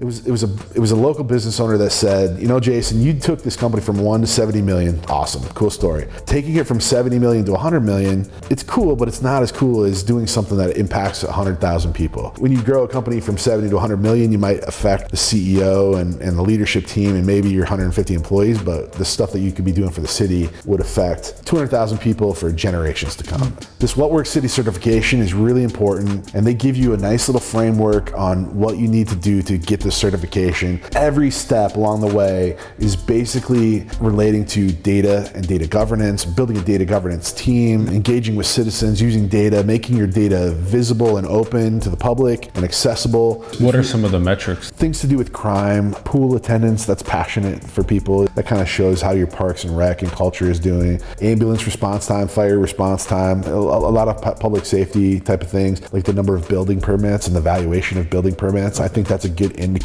It was it was a it was a local business owner that said, you know, Jason, you took this company from one to seventy million. Awesome, cool story. Taking it from seventy million to hundred million, it's cool, but it's not as cool as doing something that impacts hundred thousand people. When you grow a company from seventy to hundred million, you might affect the CEO and, and the leadership team and maybe your 150 employees, but the stuff that you could be doing for the city would affect 200,000 people for generations to come. This What Works City certification is really important, and they give you a nice little framework on what you need to do to get this certification. Every step along the way is basically relating to data and data governance, building a data governance team, engaging with citizens, using data, making your data visible and open to the public and accessible. What are some of the metrics? Things to do with crime, pool attendance that's passionate for people. That kind of shows how your parks and rec and culture is doing. Ambulance response time, fire response time, a, a lot of public safety type of things, like the number of building permits and the valuation of building permits. I think that's a good indicator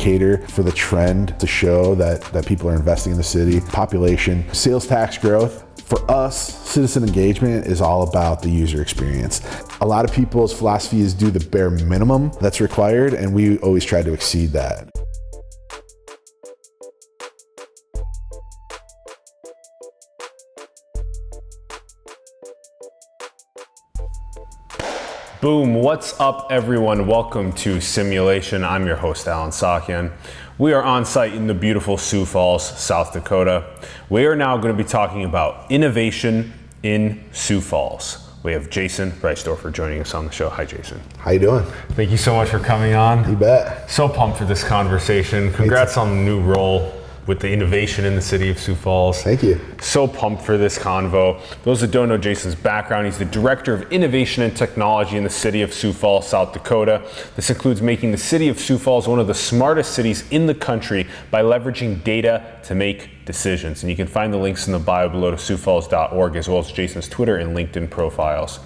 for the trend to show that, that people are investing in the city. Population, sales tax growth, for us, citizen engagement is all about the user experience. A lot of people's philosophy is do the bare minimum that's required, and we always try to exceed that. Boom, what's up everyone? Welcome to Simulation. I'm your host, Allen Saakyan. We are on site in the beautiful Sioux Falls, South Dakota. We are now going to be talking about innovation in Sioux Falls. We have Jason Reisdorfer joining us on the show. Hi, Jason. How you doing? Thank you so much for coming on. You bet. So pumped for this conversation. Congrats on the new role with the innovation in the city of Sioux Falls. Thank you. So pumped for this convo. Those that don't know Jason's background, he's the Director of Innovation and Technology in the city of Sioux Falls, South Dakota. This includes making the city of Sioux Falls one of the smartest cities in the country by leveraging data to make decisions. And you can find the links in the bio below to siouxfalls.org as well as Jason's Twitter and LinkedIn profiles.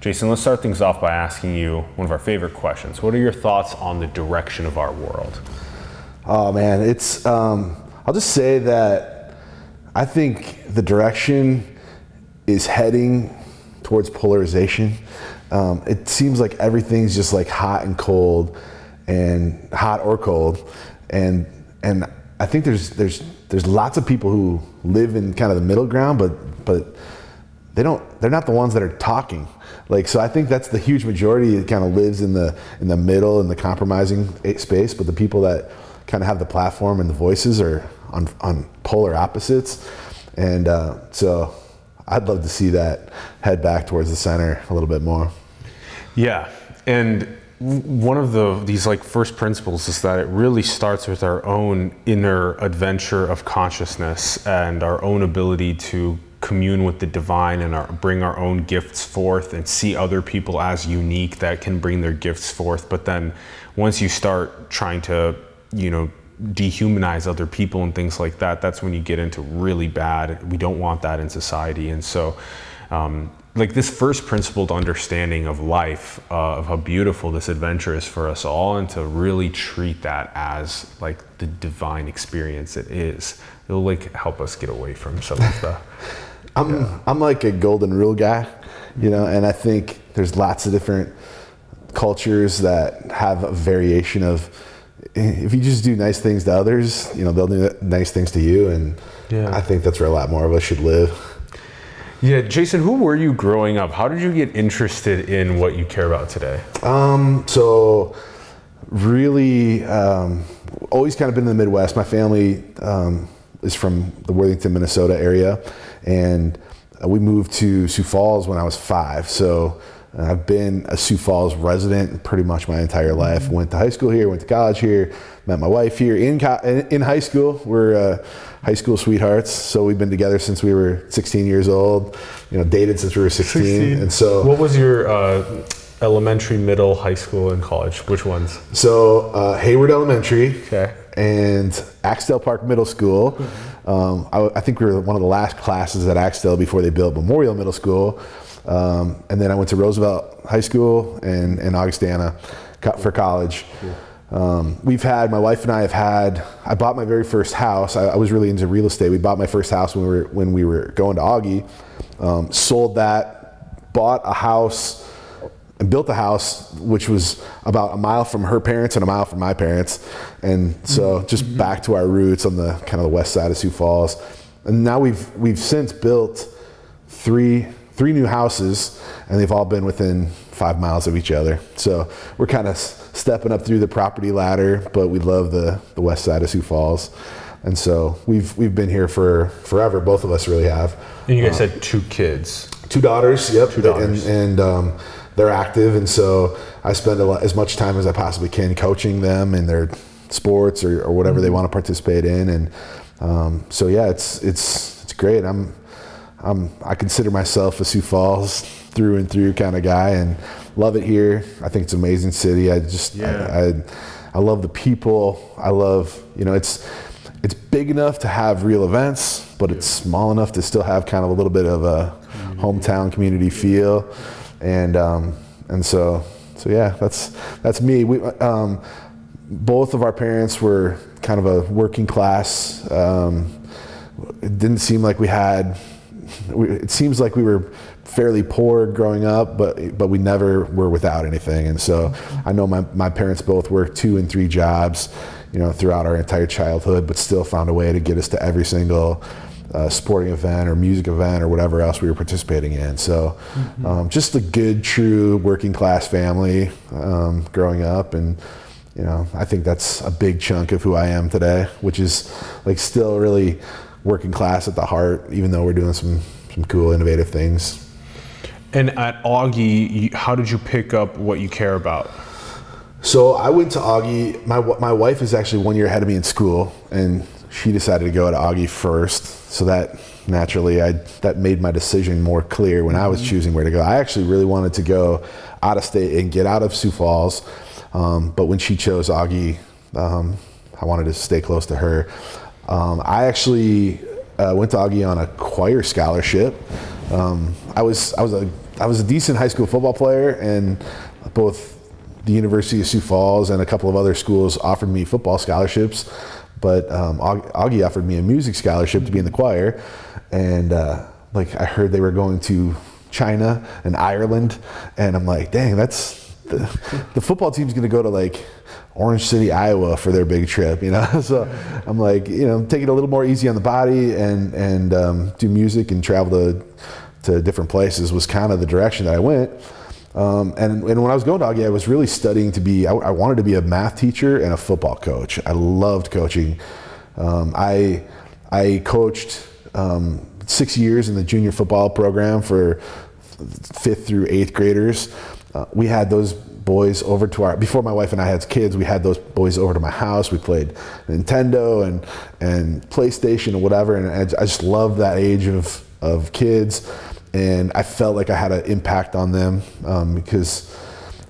Jason, let's start things off by asking you one of our favorite questions. What are your thoughts on the direction of our world? Oh man, it's um, I'll just say that I think the direction is heading towards polarization. Um, it seems like everything's just like hot and cold, and hot or cold, and and I think there's there's there's lots of people who live in kind of the middle ground, but but they don't they're not the ones that are talking. Like so i think that's the huge majority that kind of lives in the in the middle in the compromising space. But the people that kind of have the platform and the voices are on, on polar opposites. And uh, so I'd love to see that head back towards the center a little bit more. Yeah. And one of the these like first principles is that it really starts with our own inner adventure of consciousness and our own ability to commune with the divine and our, bring our own gifts forth and see other people as unique that can bring their gifts forth but then once you start trying to you know, dehumanize other people and things like that, that's when you get into really bad. We don't want that in society. And so, um, like this first principled understanding of life, uh, of how beautiful this adventure is for us all, and to really treat that as like the divine experience it is, it'll like help us get away from some of the. I'm yeah. I'm like a golden rule guy, you know, and I think there's lots of different cultures that have a variation of if you just do nice things to others, you know, they'll do nice things to you. And yeah. I think that's where a lot more of us should live. Yeah, Jason, who were you growing up? How did you get interested in what you care about today? Um, so, really, um, always kind of been in the Midwest. My family um, is from the Worthington, Minnesota area, and we moved to Sioux Falls when I was five. So, I've been a Sioux Falls resident pretty much my entire life. Went to high school here, went to college here, met my wife here in in high school. We're uh, high school sweethearts, so we've been together since we were 16 years old. You know, dated since we were 16. 16. And so, what was your uh, elementary, middle, high school, and college? Which ones? So uh, Hayward Elementary. Okay. And Axtell Park Middle School. Mm-hmm. Um, I, I think we were one of the last classes at Axtell before they built Memorial Middle School. Um, and then I went to Roosevelt High School and, and Augustana for college. Um, we've had, my wife and I have had, I bought my very first house. I, I, was really into real estate. We bought my first house when we were, when we were going to Augie, um, sold that, bought a house and built a house which was about a mile from her parents and a mile from my parents. And so just back to our roots on the kind of the west side of Sioux Falls. And now we've we've since built three three new houses and they've all been within five miles of each other. So we're kind of stepping up through the property ladder, but we love the, the west side of Sioux Falls. And so we've we've been here for forever. Both of us really have. And you guys had two kids. Two daughters. Yep. Two daughters. And, and um, they're active, and so I spend a lot, as much time as I possibly can coaching them in their sports or, or whatever they want to participate in. And um, so yeah, it's it's it's great. I'm I'm I consider myself a Sioux Falls through and through kind of guy, and love it here. I think it's an amazing city. I just Yeah. I, I I love the people. I love you know it's it's big enough to have real events, but it's small enough to still have kind of a little bit of a hometown community feel, and um, and so so yeah, that's that's me. We um, both of our parents were kind of a working class. Um, it didn't seem like we had. We, it seems like we were fairly poor growing up, but but we never were without anything. And so I know my, my parents both worked two and three jobs, you know, throughout our entire childhood, but still found a way to get us to every single uh, sporting event or music event or whatever else we were participating in. So um, just a good, true working class family um, growing up and you know i think that's a big chunk of who i am today which is like still really working class at the heart even though we're doing some some cool innovative things. And at Augie, how did you pick up what you care about? so i went to augie. My, my wife is actually one year ahead of me in school and she decided to go to augie first. So that naturally i that made my decision more clear when i was choosing where to go. I actually really wanted to go out of state and get out of sioux falls um, but when she chose augie um, i wanted to stay close to her um, i actually uh, went to augie on a choir scholarship. Um, i was i was a i was a decent high school football player and both the University of Sioux Falls and a couple of other schools offered me football scholarships, but um, Augie offered me a music scholarship to be in the choir, and uh, like I heard they were going to China and Ireland, and I'm like, dang, that's the, the football team's going to go to like Orange City, Iowa for their big trip, you know. So I'm like, you know, take it a little more easy on the body and and um, do music and travel to to different places was kind of the direction that I went. Um, and, and when I was going Augie, I was really studying to be, I, I wanted to be a math teacher and a football coach. I loved coaching. Um, I, I coached um, six years in the junior football program for fifth through eighth graders. Uh, we had those boys over to our, before my wife and I had kids, we had those boys over to my house. We played Nintendo and, and PlayStation and whatever. And I, I just loved that age of, of kids and I felt like I had an impact on them um, because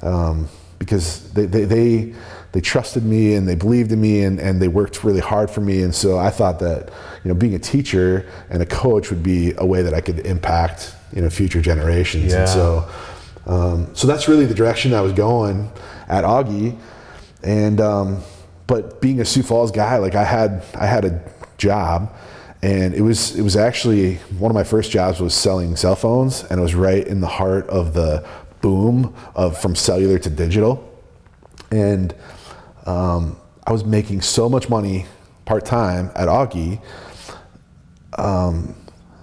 um, because they, they, they they trusted me and they believed in me and, and they worked really hard for me and so I thought that you know being a teacher and a coach would be a way that I could impact you know future generations Yeah. and so um, so that's really the direction I was going at Augie. And um, but being a Sioux Falls guy like I had I had a job and it was it was actually one of my first jobs was selling cell phones and it was right in the heart of the boom of from cellular to digital. And um, I was making so much money part time at Augie um,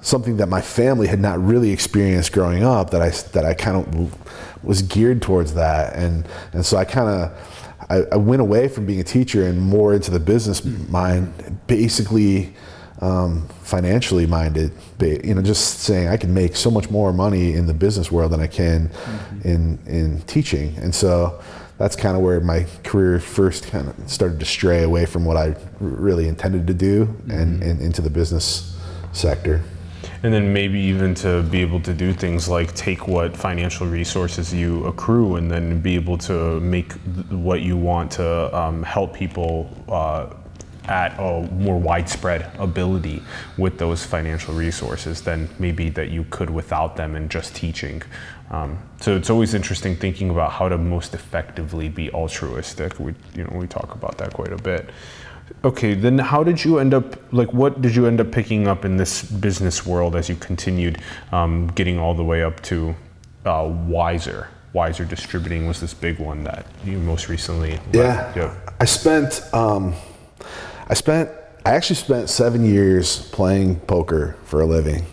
something that my family had not really experienced growing up that I that I kind of was geared towards that. And and so I kind of I, I went away from being a teacher and more into the business mind basically um, financially minded you know just saying I can make so much more money in the business world than I can in in teaching. And so that's kind of where my career first kind of started to stray away from what I r- really intended to do and, and into the business sector. And then maybe even to be able to do things like take what financial resources you accrue and then be able to make what you want to um, help people uh, at a more widespread ability with those financial resources than maybe that you could without them and just teaching. Um, so it's always interesting thinking about how to most effectively be altruistic. We, you know, we talk about that quite a bit. Okay, then how did you end up, like, what did you end up picking up in this business world as you continued um, getting all the way up to uh, Wiser? Wiser Distributing was this big one that you most recently. Yeah. Yep. I spent, um, I spent, I actually spent seven years playing poker for a living.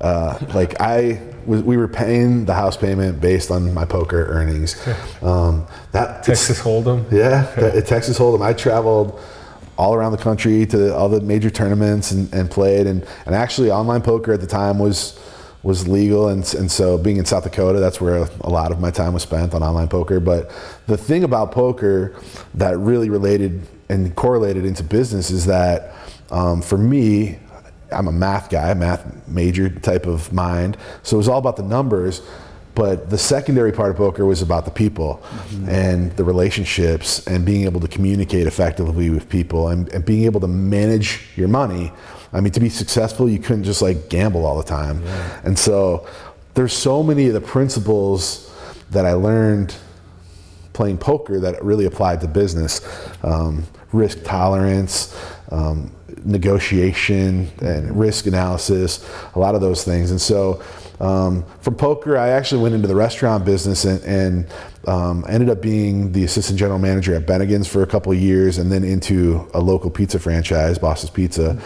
Uh, like I was, we were paying the house payment based on my poker earnings. Um, that Texas Hold'em. Yeah, Texas Hold'em. I traveled all around the country to all the major tournaments and, and played. And, and actually, online poker at the time was was legal, and, and so being in South Dakota, that's where a lot of my time was spent on online poker. But the thing about poker that really related and correlated into business is that um, for me, I'm a math guy, math major type of mind. So it was all about the numbers. But the secondary part of poker was about the people and the relationships and being able to communicate effectively with people and, and being able to manage your money. I mean, to be successful, you couldn't just like gamble all the time. And so there's so many of the principles that I learned playing poker that really applied to business um, risk tolerance um, negotiation and risk analysis a lot of those things and so um, from poker i actually went into the restaurant business and, and um, ended up being the assistant general manager at bennigan's for a couple of years and then into a local pizza franchise boss's pizza.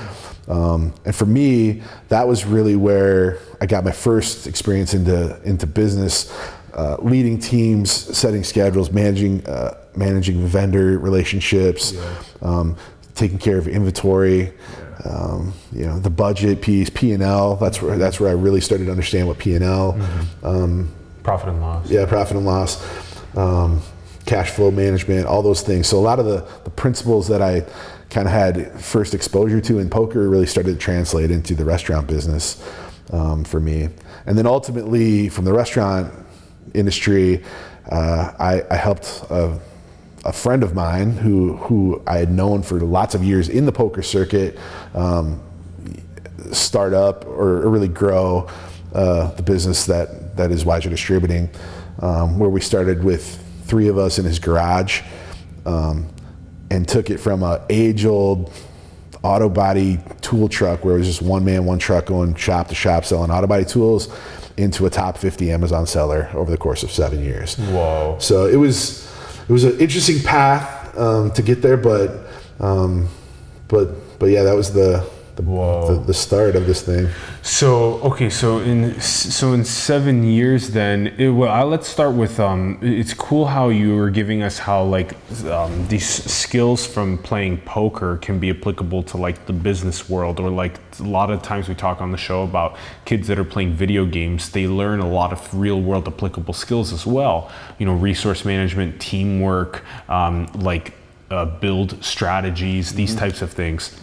Um, and for me that was really where i got my first experience into into business uh, leading teams, setting schedules, managing uh, managing vendor relationships, um, taking care of inventory, um, you know, the budget piece, P and L. That's where that's where I really started to understand what P and L, um, Profit and loss. yeah, profit and loss, um, cash flow management, all those things. So a lot of the, the principles that I kind of had first exposure to in poker really started to translate into the restaurant business um, for me. And then ultimately, from the restaurant industry, uh, I, I helped a, a friend of mine who who I had known for lots of years in the poker circuit um, start up or, or really grow uh, the business that that is Wiser Distributing, um, where we started with three of us in his garage, um, and took it from a age old auto body tool truck where it was just one man, one truck going shop to shop selling auto body tools into a top 50 Amazon seller over the course of seven years. Whoa. So it was it was an interesting path um, to get there, but um, but but yeah, that was the the, the the start of this thing. So okay, so in so in seven years, then it, well, I, let's start with. Um, it's cool how you were giving us how like um, these skills from playing poker can be applicable to like the business world, or like a lot of times we talk on the show about kids that are playing video games. They learn a lot of real world applicable skills as well. You know, resource management, teamwork, um, like uh, build strategies, these types of things.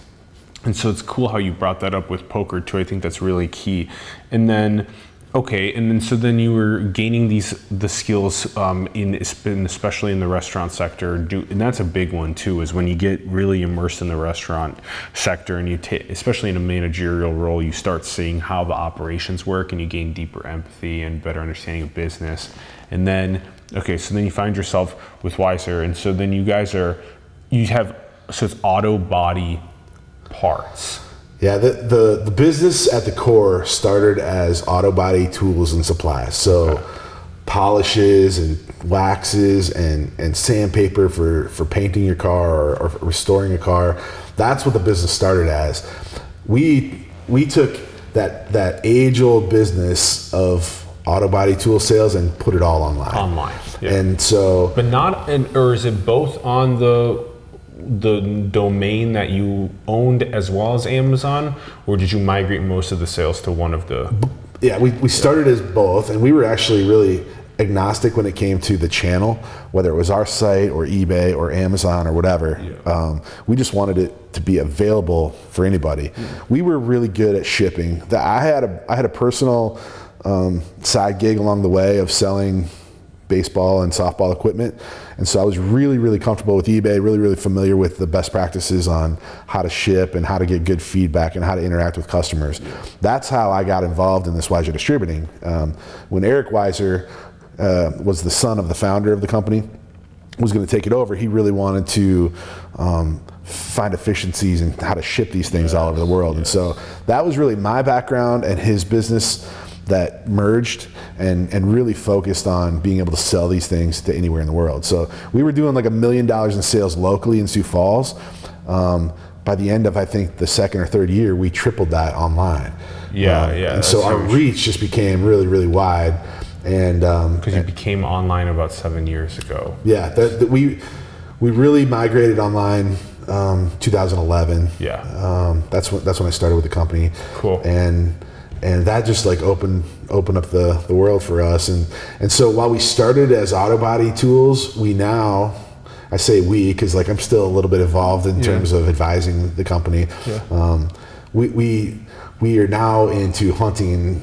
And so it's cool how you brought that up with poker too. I think that's really key. And then, okay, and then so then you were gaining these the skills um, in especially in the restaurant sector. Do, and that's a big one too. Is when you get really immersed in the restaurant sector and you take, especially in a managerial role, you start seeing how the operations work and you gain deeper empathy and better understanding of business. And then, okay, so then you find yourself with Wiser, and so then you guys are you have so it's auto body parts. Yeah, the, the, the business at the core started as auto body tools and supplies. So polishes and waxes and, and sandpaper for, for painting your car or, or restoring a car. That's what the business started as. We we took that that age old business of auto body tool sales and put it all online. Online, yeah. And so But not, and or is it both on the the domain that you owned as well as Amazon, or did you migrate most of the sales to one of the? Yeah, we, we started as both, and we were actually really agnostic when it came to the channel, whether it was our site or eBay or Amazon or whatever. Um, we just wanted it to be available for anybody. We were really good at shipping. The, I had a I had a personal um, side gig along the way of selling baseball and softball equipment. And so I was really, really comfortable with eBay, really, really familiar with the best practices on how to ship and how to get good feedback and how to interact with customers. That's how I got involved in this Wiser Distributing. Um, when Eric Weiser uh, was the son of the founder of the company, was going to take it over, he really wanted to um, find efficiencies in how to ship these things all over the world. And so that was really my background and his business that merged and, and really focused on being able to sell these things to anywhere in the world. So we were doing like a million dollars in sales locally in Sioux Falls. Um, by the end of I think the second or third year, we tripled that online. Yeah, Um, yeah, And so our reach just became really, really wide. And um, Because you became online about seven years ago. yeah, that, that we we really migrated online um, 2011. Yeah. um, that's when that's when I started with the company. Cool. And and that just like opened opened up the, the world for us. And and so while we started as auto body tools, we now I say we because like I'm still a little bit involved in terms of advising the company. Yeah. Um, we we we are now into hunting.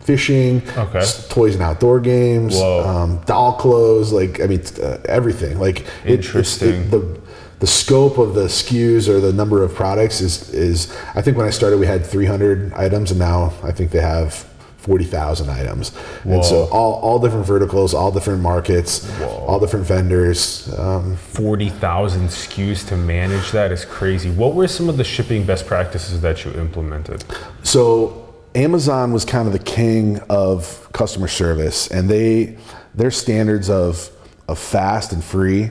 Fishing, Okay. toys and outdoor games, um, doll clothes, like I mean uh, everything. Like it- it's- Interesting. the the scope of the SKUs or the number of products is is I think when I started we had 300 items and now I think they have 40,000 items. Whoa. And so all, all different verticals, all different markets, Whoa. all different vendors. Um, 40,000 SKUs to manage that is crazy. What were some of the shipping best practices that you implemented? So Amazon was kind of the king of customer service, and they their standards of of fast and free.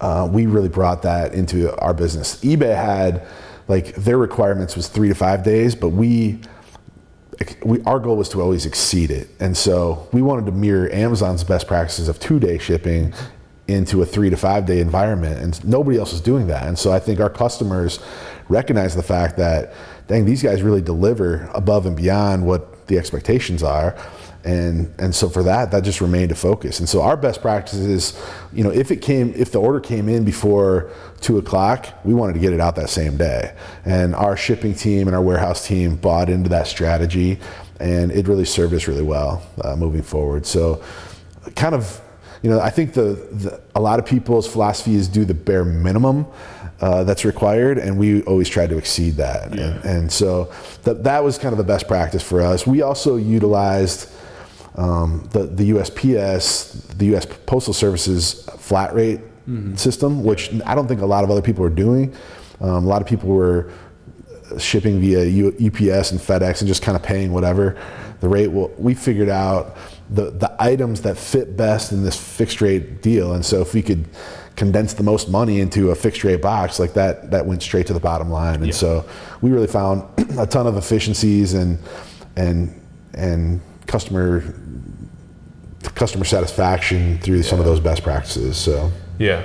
Uh, we really brought that into our business. eBay had like their requirements was three to five days, but we we, our goal was to always exceed it. And so we wanted to mirror Amazon's best practices of two day shipping into a three to five day environment. And nobody else was doing that. And so I think our customers recognize the fact that, dang, these guys really deliver above and beyond what the expectations are. And, and so for that, that just remained a focus. And so our best practice is, you know, if it came, if the order came in before two o'clock, we wanted to get it out that same day. And our shipping team and our warehouse team bought into that strategy, and it really served us really well uh, moving forward. So, kind of, you know, I think the, the a lot of people's philosophy is do the bare minimum. Uh, that's required, and we always try to exceed that. And, and so that, that was kind of the best practice for us. We also utilized um, the, the USPS, the US Postal Service's flat rate system, which I don't think a lot of other people are doing. Um, a lot of people were shipping via U- UPS and FedEx and just kind of paying whatever the rate. Well, we figured out the, the items that fit best in this fixed rate deal. And so if we could condense the most money into a fixed rate box, like that, that went straight to the bottom line. And so we really found a ton of efficiencies and, and, and customer customer satisfaction through some of those best practices. So Yeah.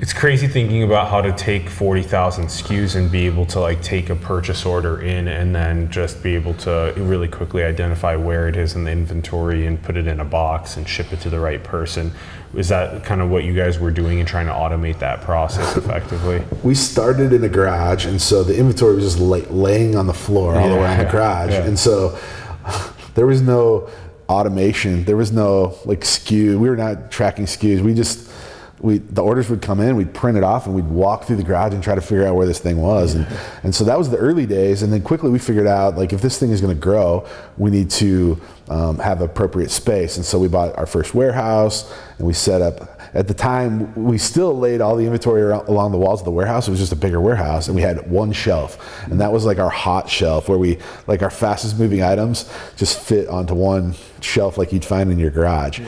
It's crazy thinking about how to take 40,000 SKUs and be able to like take a purchase order in and then just be able to really quickly identify where it is in the inventory and put it in a box and ship it to the right person. Is that kind of what you guys were doing and trying to automate that process effectively? we started in a garage, and so the inventory was just lay, laying on the floor all the way in the garage, yeah. and so there was no automation. There was no like SKU. We were not tracking SKUs. We just we the orders would come in, we'd print it off, and we'd walk through the garage and try to figure out where this thing was. And and so that was the early days. And then quickly we figured out like if this thing is going to grow, we need to um, have appropriate space. And so we bought our first warehouse, and we set up. At the time, we still laid all the inventory around, along the walls of the warehouse. It was just a bigger warehouse, and we had one shelf, and that was like our hot shelf, where we like our fastest moving items just fit onto one shelf, like you'd find in your garage.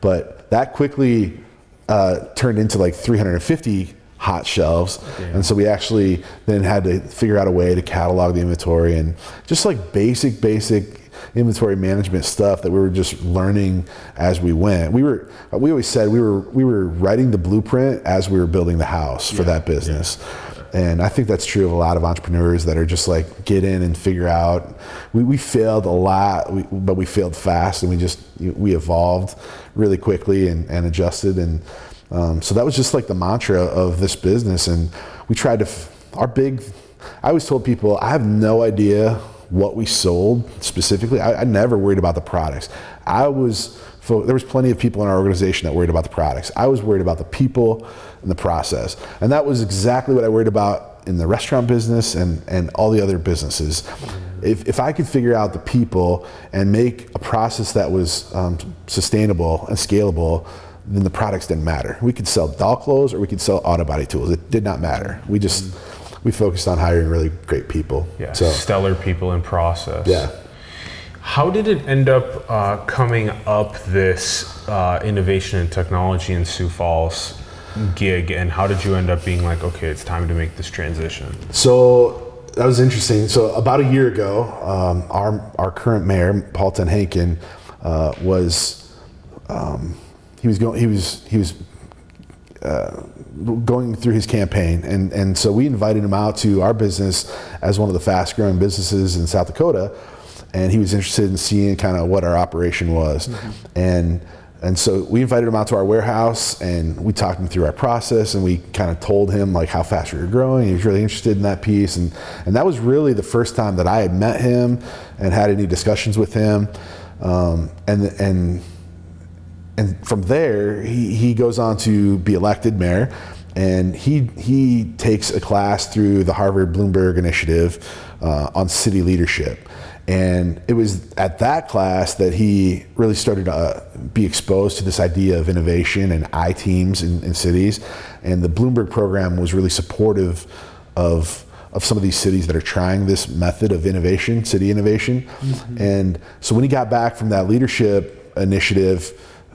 But that quickly uh, turned into like 350 hot shelves. And so we actually then had to figure out a way to catalog the inventory and just like basic, basic inventory management stuff that we were just learning as we went. We were, we always said we were, we were writing the blueprint as we were building the house for that business. And I think that's true of a lot of entrepreneurs that are just like get in and figure out. We, we failed a lot, we, but we failed fast, and we just we evolved really quickly and, and adjusted. And um, so that was just like the mantra of this business. And we tried to. f- Our big. I always told people I have no idea what we sold specifically. I, I never worried about the products. I was. There was plenty of people in our organization that worried about the products. I was worried about the people and the process, and that was exactly what I worried about in the restaurant business and and all the other businesses. If if I could figure out the people and make a process that was um, sustainable and scalable, then the products didn't matter. We could sell doll clothes or we could sell auto body tools. It did not matter. We just we focused on hiring really great people. Yeah. So Stellar people in process. yeah. How did it end up uh, coming up this uh, innovation and technology in Sioux Falls gig, and how did you end up being like, okay, it's time to make this transition? So that was interesting. So about a year ago, um, our our current mayor, Paul TenHaken, uh, was um, he was going he was he was uh, going through his campaign, and and so we invited him out to our business as one of the fast growing businesses in South Dakota, and he was interested in seeing kind of what our operation was, mm-hmm. and. And so we invited him out to our warehouse and we talked him through our process and we kind of told him like how fast we were growing. He was really interested in that piece. And, and that was really the first time that I had met him and had any discussions with him. Um, and, and and from there, he, he goes on to be elected mayor, and he he takes a class through the Harvard Bloomberg Initiative uh, on city leadership. And it was at that class that he really started to uh, be exposed to this idea of innovation and I teams in, in cities. And the Bloomberg program was really supportive of of some of these cities that are trying this method of innovation, city innovation. Mm-hmm. And so when he got back from that leadership initiative,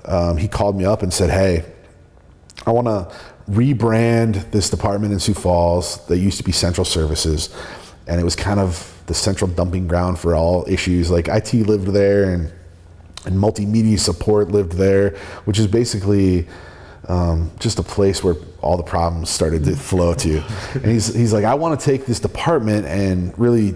um, he called me up and said, "Hey, I want to rebrand this department in Sioux Falls that used to be Central Services, and it was kind of the central dumping ground for all issues. Like IT lived there, and and multimedia support lived there, which is basically." Um, just a place where all the problems started to flow to. And he's, he's like, I want to take this department and really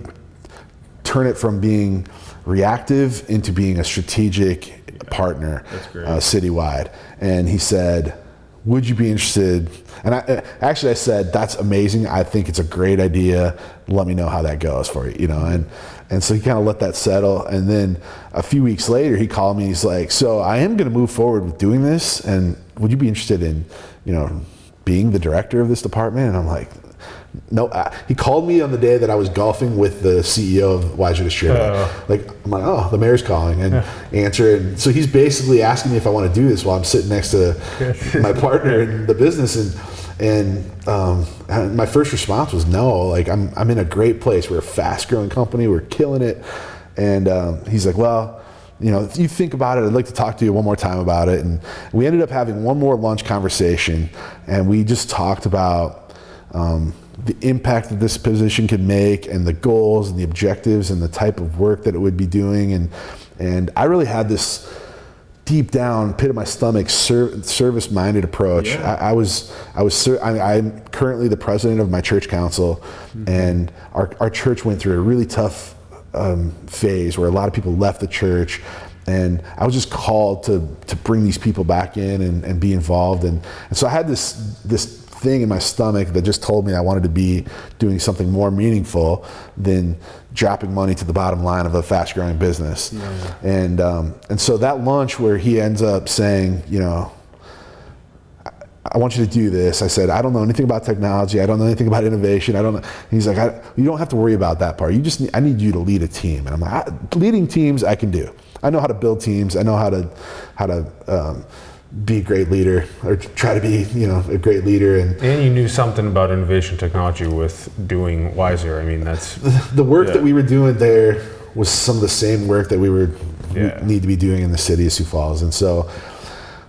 turn it from being reactive into being a strategic partner uh, citywide. And he said, would you be interested? And I, uh, actually, I said, that's amazing. I think it's a great idea. Let me know how that goes for you, you know? And, and so he kind of let that settle. And then a few weeks later, he called me. He's like, so I am going to move forward with doing this. And would you be interested in, you know, being the director of this department? And I'm like, no, uh, he called me on the day that I was golfing with the CEO of Weiser Distributing. Uh, like, I'm like, oh, the mayor's calling and yeah. answer it. so he's basically asking me if I want to do this while I'm sitting next to my partner in the business. And and, um, my first response was no. Like, I'm I'm in a great place. We're a fast growing company. We're killing it. And um, he's like, well, you know, if you think about it, I'd like to talk to you one more time about it. And we ended up having one more lunch conversation, and we just talked about. Um, the impact that this position could make and the goals and the objectives and the type of work that it would be doing. And and I really had this deep down pit of my stomach service minded approach. Yeah. I, I, was I was I, am currently the president of my church council. Mm-hmm. and our, our church went through a really tough um, phase where a lot of people left the church. And I was just called to to bring these people back in and, and be involved. And, and so I had this this thing in my stomach that just told me I wanted to be doing something more meaningful than dropping money to the bottom line of a fast growing business. Yeah. And, um, and so that lunch where he ends up saying, you know, I want you to do this. I said, I don't know anything about technology. I don't know anything about innovation. I don't know. He's like, you don't have to worry about that part. You just, need, I need you to lead a team. And I'm like, leading teams, I can do. I know how to build teams. I know how to, how to, um, be a great leader or try to be you know a great leader and and you knew something about innovation technology with doing wiser i mean that's the work yeah. that we were doing there was some of the same work that we were yeah. need to be doing in the city of sioux falls and so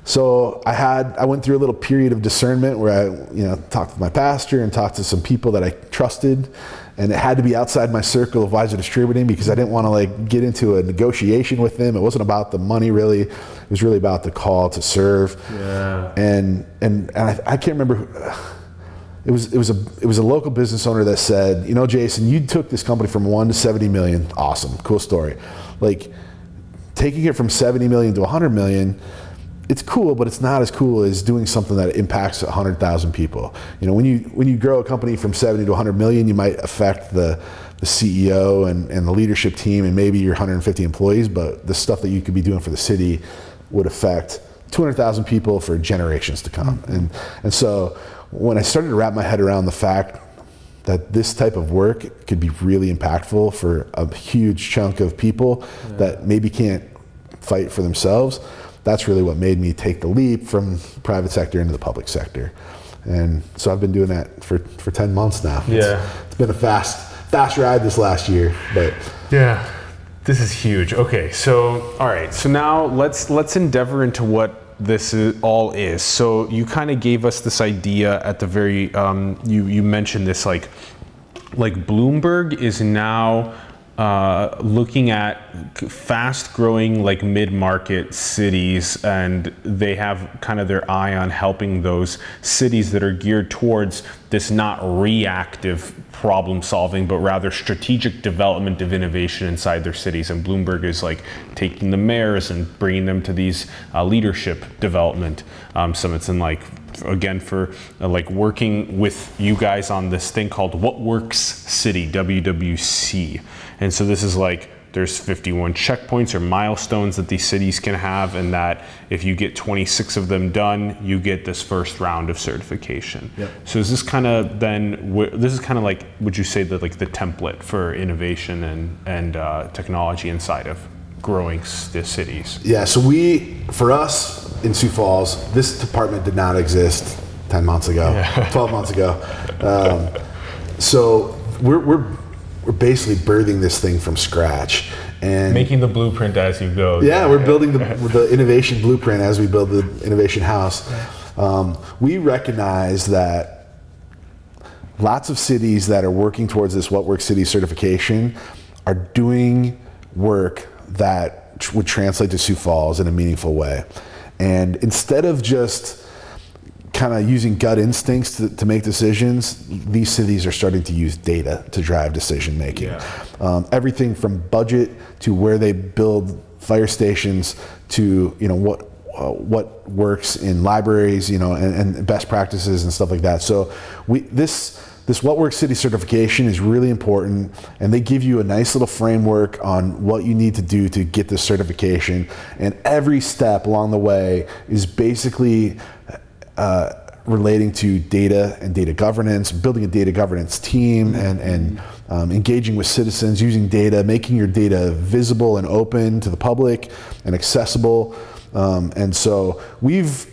so I had I went through a little period of discernment where I you know talked to my pastor and talked to some people that I trusted and it had to be outside my circle of Weiser Distributing because I didn't want to like get into a negotiation with them. It wasn't about the money really. It was really about the call to serve. Yeah. And and, and I, I can't remember. It was it was a it was a local business owner that said, you know, Jason, you took this company from one to seventy million. Awesome, cool story. Like taking it from seventy million to hundred million it's cool, but it's not as cool as doing something that impacts 100,000 people. You know, when you when you grow a company from 70 to 100 million, you might affect the the CEO and, and the leadership team and maybe your 150 employees, but the stuff that you could be doing for the city would affect 200,000 people for generations to come. And and so when I started to wrap my head around the fact that this type of work could be really impactful for a huge chunk of people yeah. that maybe can't fight for themselves that's really what made me take the leap from private sector into the public sector. And so I've been doing that for, for 10 months now. Yeah. it's, it's been a fast, fast ride this last year, but yeah. This is huge. Okay, so all right, so now let's let's endeavor into what this is, all is. So you kind of gave us this idea at the very um, you you mentioned this like like Bloomberg is now uh, looking at fast growing like mid-market cities and they have kind of their eye on helping those cities that are geared towards this not reactive problem solving but rather strategic development of innovation inside their cities. And bloomberg is like taking the mayors and bringing them to these uh, leadership development um, summits. And like again for uh, like working with you guys on this thing called what works city wwc and so this is like there's 51 checkpoints or milestones that these cities can have and that if you get 26 of them done you get this first round of certification Yep. so is this kind of then this is kind of like would you say that like the template for innovation and and uh, technology inside of growing the cities Yeah, so we, for us in Sioux Falls, this department did not exist 10 months ago, 12 months ago. Um, so we're, we're, we're basically birthing this thing from scratch. And making the blueprint as you go yeah, we're building the, the innovation blueprint as we build the innovation house. Um, we recognize that lots of cities that are working towards this What Works City certification are doing work that tr- would translate to Sioux Falls in a meaningful way. And instead of just kind of using gut instincts to, to make decisions, these cities are starting to use data to drive decision making. Yeah. Um, everything from budget to where they build fire stations to you know what uh, what works in libraries, you know, and, and best practices and stuff like that. So we this this What Works City certification is really important, and they give you a nice little framework on what you need to do to get this certification. And every step along the way is basically uh, relating to data and data governance, building a data governance team, and, and um, engaging with citizens, using data, making your data visible and open to the public and accessible. Um, and so we've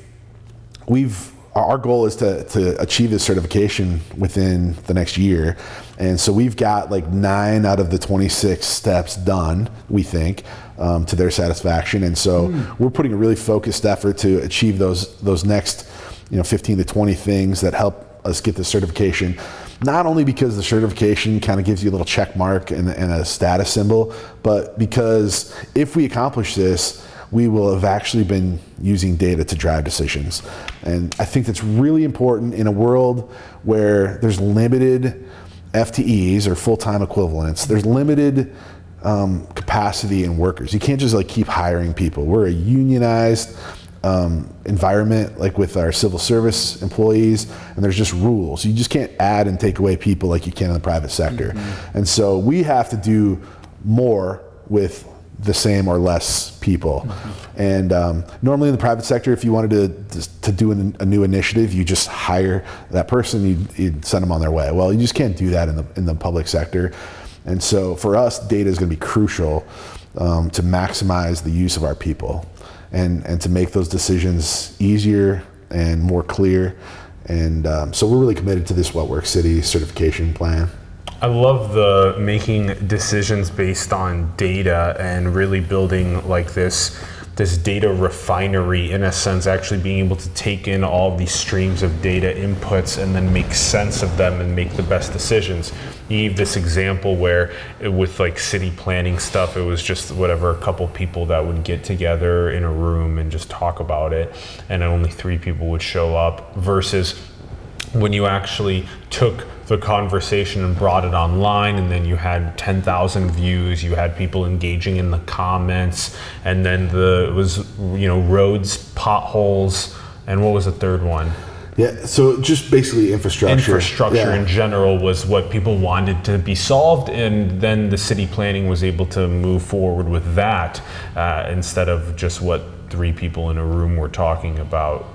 we've our goal is to, to achieve this certification within the next year. And so we've got like nine out of the 26 steps done, we think, um, to their satisfaction. And so we're putting a really focused effort to achieve those, those next, you know, 15 to 20 things that help us get the certification. Not only because the certification kind of gives you a little check mark and, and a status symbol, but because if we accomplish this, we will have actually been using data to drive decisions. And I think that's really important in a world where there's limited FTEs or full-time equivalents. There's limited um, capacity in workers. You can't just like keep hiring people. We're a unionized um, environment, like with our civil service employees, and there's just rules. You just can't add and take away people like you can in the private sector. And so we have to do more with the same or less people. And um, normally in the private sector, if you wanted to to do an, a new initiative, you just hire that person, you'd, you'd send them on their way. Well, you just can't do that in the in the public sector. And so for us, data is going to be crucial um, to maximize the use of our people and and to make those decisions easier and more clear. And um, so we're really committed to this What Works City certification plan. I love the making decisions based on data and really building like this this data refinery in a sense actually being able to take in all these streams of data inputs and then make sense of them and make the best decisions. You gave this example where it, with like city planning stuff it was just whatever a couple people that would get together in a room and just talk about it and only three people would show up versus when you actually took the conversation and brought it online and then you had 10,000 views you had people engaging in the comments and then the it was you know roads potholes and what was the third one Yeah, so just basically infrastructure. infrastructure Yeah. in general was what people wanted to be solved and then the city planning was able to move forward with that uh, instead of just what three people in a room were talking about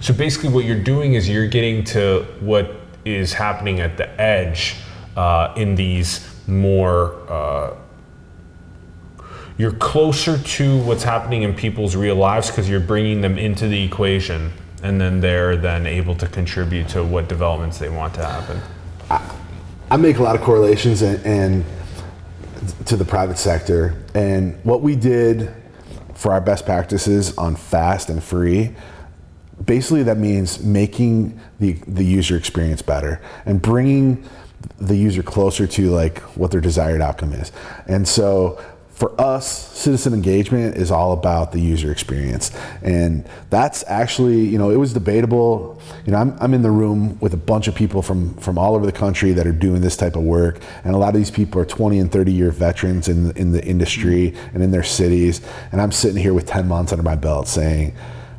so basically what you're doing is you're getting to what is happening at the edge uh, in these more uh, you're closer to what's happening in people's real lives because you're bringing them into the equation and then they're then able to contribute to what developments they want to happen I make a lot of correlations, and, and to the private sector. And what we did for our best practices on fast and free, basically that means making the, the user experience better and bringing the user closer to like what their desired outcome is. And so for us, citizen engagement is all about the user experience. And that's actually, you know, it was debatable. You know, I'm, I'm in the room with a bunch of people from, from all over the country that are doing this type of work. And a lot of these people are 20 and 30 year veterans in, in the industry and in their cities. And I'm sitting here with 10 months under my belt saying,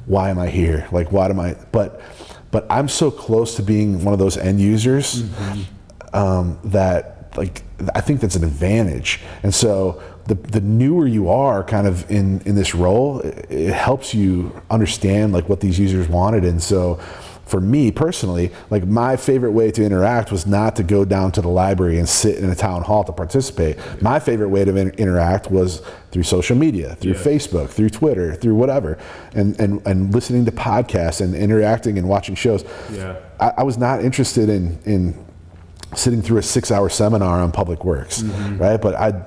why am I here? Like, why am I? But, but I'm so close to being one of those end users mm-hmm. um, that, like, I think that's an advantage. And so the, the newer you are kind of in, in this role, it, it helps you understand like what these users wanted. And so for me personally, like my favorite way to interact was not to go down to the library and sit in a town hall to participate. My favorite way to in- interact was through social media, through yeah. Facebook, through Twitter, through whatever, and, and, and listening to podcasts and interacting and watching shows. Yeah. I, I was not interested in, in sitting through a six hour seminar on public works, mm-hmm. right? But I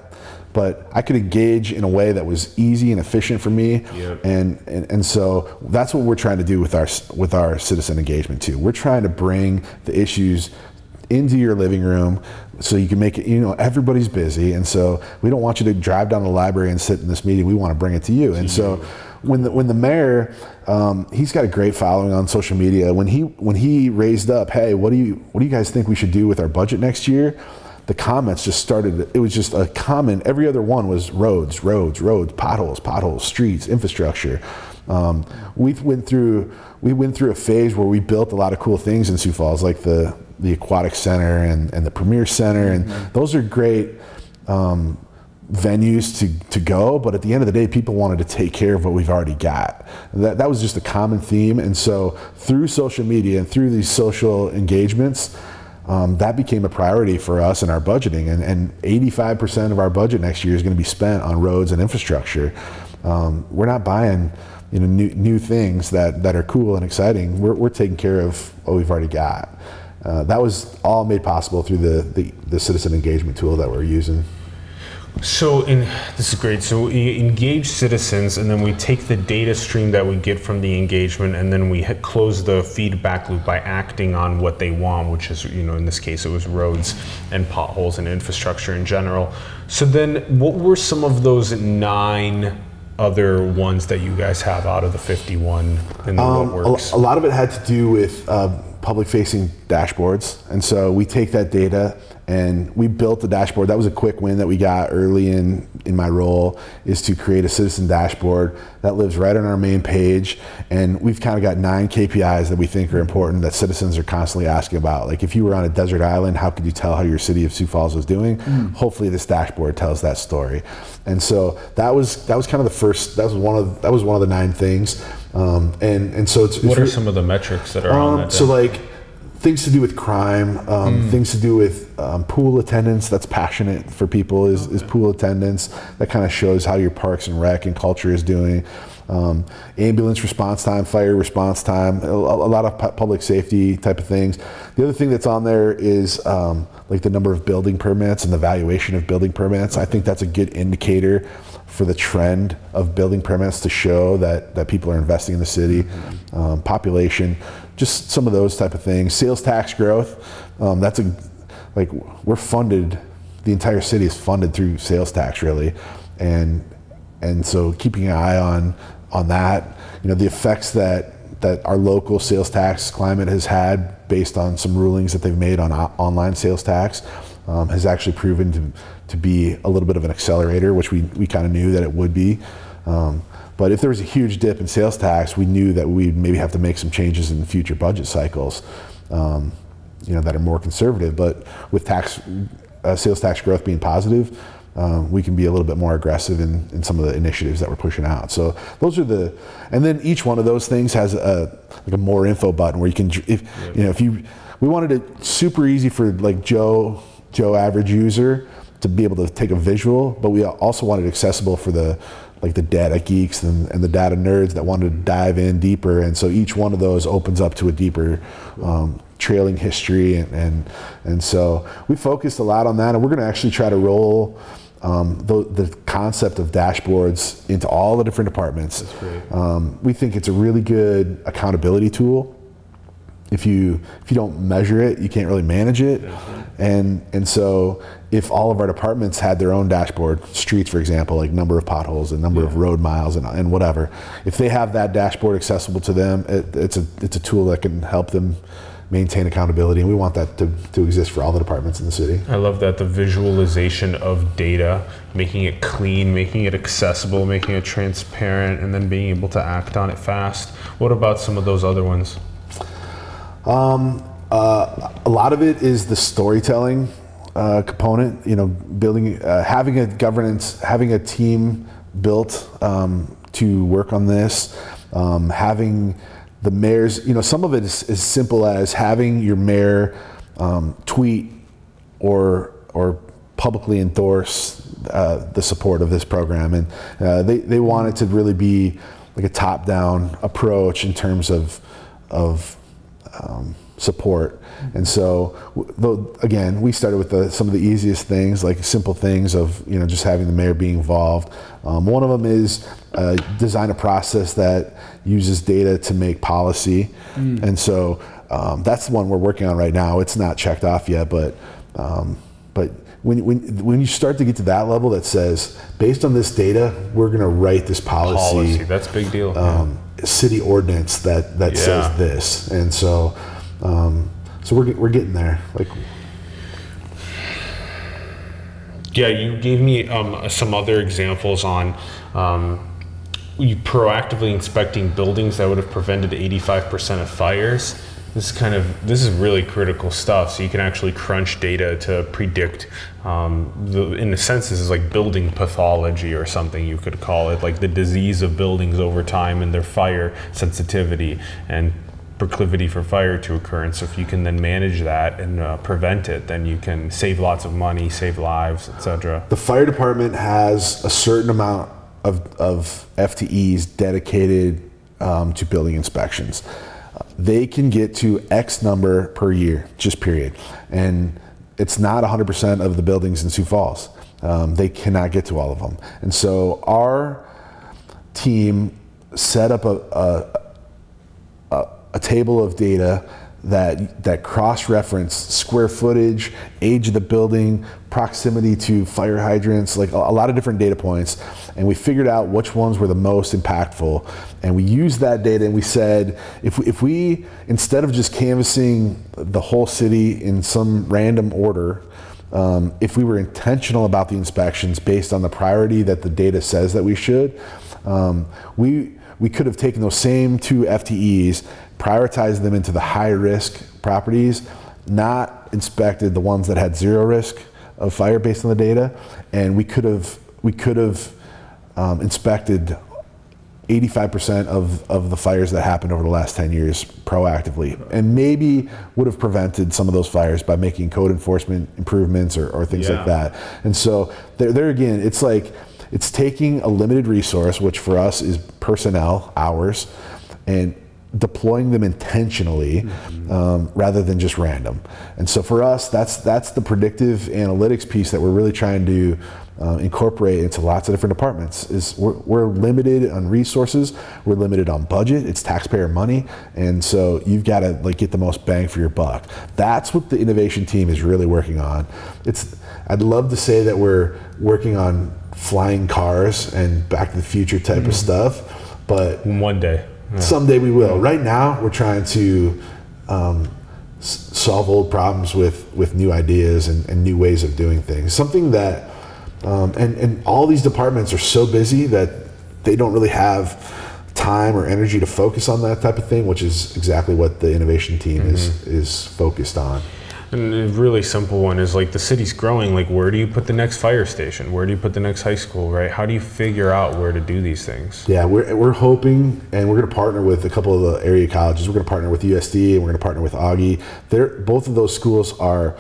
but I could engage in a way that was easy and efficient for me. Yep. And, and, and so that's what we're trying to do with our, with our citizen engagement too. We're trying to bring the issues into your living room so you can make it, you know, everybody's busy. And so we don't want you to drive down to the library and sit in this meeting. We want to bring it to you. And so when the, when the mayor, um, he's got a great following on social media. When he, when he raised up, hey, what do you, what do you guys think we should do with our budget next year? The comments just started. It was just a common. Every other one was roads, roads, roads, potholes, potholes, streets, infrastructure. Um, we went through we went through a phase where we built a lot of cool things in Sioux Falls, like the the aquatic center and, and the premier center, and mm-hmm. those are great um, venues to, to go. But at the end of the day, people wanted to take care of what we've already got. That that was just a common theme, and so through social media and through these social engagements um, that became a priority for us in our budgeting. And, and 85% of our budget next year is going to be spent on roads and infrastructure. Um, we're not buying you know, new, new things that, that are cool and exciting. We're, we're taking care of what we've already got. Uh, that was all made possible through the, the, the citizen engagement tool that we're using. So, in, this is great. So, we engage citizens, and then we take the data stream that we get from the engagement, and then we close the feedback loop by acting on what they want, which is, you know, in this case, it was roads and potholes and infrastructure in general. So, then what were some of those nine other ones that you guys have out of the 51 and um, what works? A, lot of it had to do with uh, public facing dashboards. And so we take that data and we built the dashboard. That was a quick win that we got early in in my role is to create a citizen dashboard that lives right on our main page. And we've kind of got nine KPIs that we think are important that citizens are constantly asking about. Like if you were on a desert island, how could you tell how your city of Sioux Falls was doing? Mm. Hopefully this dashboard tells that story. And so that was that was kind of the first. That was one of that was one of the nine things. Um, and and so it's, what are some of the metrics that are um, on that? So like things to do with crime, um, mm. things to do with um, pool attendance. That's passionate for people. Is, okay. is pool attendance that kind of shows how your parks and rec and culture is doing. Um, ambulance response time, fire response time, a, a lot of pu- public safety type of things. The other thing that's on there is um, like the number of building permits and the valuation of building permits. Okay. I think that's a good indicator for the trend of building permits to show that, that people are investing in the city. Mm-hmm. Um, population, just some of those type of things. Sales tax growth, um, that's a, like we're funded, the entire city is funded through sales tax really. And, and so keeping an eye on, on that, you know, the effects that, that our local sales tax climate has had based on some rulings that they've made on online sales tax um, has actually proven to, to be a little bit of an accelerator, which we, we kind of knew that it would be. Um, but if there was a huge dip in sales tax, we knew that we'd maybe have to make some changes in future budget cycles, um, you know, that are more conservative. But with tax, uh, sales tax growth being positive, um, we can be a little bit more aggressive in, in some of the initiatives that we're pushing out. So those are the, and then each one of those things has a like a more info button where you can, if you know, if you, we wanted it super easy for like Joe Joe average user to be able to take a visual, but we also wanted it accessible for the like the data geeks and, and the data nerds that wanted to dive in deeper. And so each one of those opens up to a deeper um, trailing history. And, and, and so we focused a lot on that. And we're going to actually try to roll um, the, the concept of dashboards into all the different departments. Um, we think it's a really good accountability tool. If you if you don't measure it, you can't really manage it. And and so if all of our departments had their own dashboard, streets for example, like number of potholes and number of road miles and, and whatever, if they have that dashboard accessible to them, it, it's a it's a tool that can help them maintain accountability, and we want that to, to exist for all the departments in the city. I love that the visualization of data, making it clean, making it accessible, making it transparent, and then being able to act on it fast. What about some of those other ones? Um, uh, a lot of it is the storytelling uh, component. You know, building, uh, having a governance, having a team built um, to work on this, um, having the mayor's, you know, some of it is as simple as having your mayor um, tweet or or publicly endorse uh, the support of this program, and uh, they they want it to really be like a top-down approach in terms of of um, support. And so, though, again, we started with the, some of the easiest things, like simple things of you know just having the mayor be involved. Um, one of them is uh, design a process that uses data to make policy, mm. and so um, that's the one we're working on right now. It's not checked off yet, but um, but when, when, when you start to get to that level that says, based on this data, we're going to write this policy. Policy, that's a big deal. Um, yeah. City ordinance that, that yeah. says this. And so, um, so we're, we're getting there. Like, yeah, you gave me um, some other examples on um, you proactively inspecting buildings that would have prevented 85% of fires this is kind of this is really critical stuff so you can actually crunch data to predict um, the, in a sense this is like building pathology or something you could call it like the disease of buildings over time and their fire sensitivity and proclivity for fire to occur. And so if you can then manage that and uh, prevent it then you can save lots of money save lives etc the fire department has a certain amount of, of ftes dedicated um, to building inspections. They can get to X number per year, just period. And it's not 100% of the buildings in Sioux Falls. Um, they cannot get to all of them. And so our team set up a, a, a, a table of data that that cross-reference square footage, age of the building, proximity to fire hydrants, like a, lot of different data points, and we figured out which ones were the most impactful. And we used that data and we said, if we, if we instead of just canvassing the whole city in some random order, um, if we were intentional about the inspections based on the priority that the data says that we should, um, we we could have taken those same two FTEs prioritized them into the high risk properties, not inspected the ones that had zero risk of fire based on the data, and we could have we could have um, inspected 85% of, of the fires that happened over the last 10 years proactively and maybe would have prevented some of those fires by making code enforcement improvements or, or things yeah. like that and so there, there again it's like it's taking a limited resource which for us is personnel hours and deploying them intentionally mm-hmm. um, rather than just random. And so for us, that's that's the predictive analytics piece that we're really trying to uh, incorporate into lots of different departments. Is we're, we're, limited on resources, we're limited on budget. It's taxpayer money, and so you've got to like get the most bang for your buck. That's what the innovation team is really working on. It's I'd love to say that we're working on flying cars and Back to the Future type mm-hmm. of stuff, but one day yeah. Someday we will. Right now, we're trying to um, s- solve old problems with, with new ideas and, and, new ways of doing things. Something that, um, and, and all these departments are so busy that they don't really have time or energy to focus on that type of thing, which is exactly what the innovation team mm-hmm. is, is focused on. And a really simple one is like the city's growing. Like, where do you put the next fire station? Where do you put the next high school? Right? How do you figure out where to do these things? Yeah, we're, we're hoping, and we're going to partner with a couple of the area colleges. We're going to partner with USD, and we're going to partner with Augie. They're both of those schools are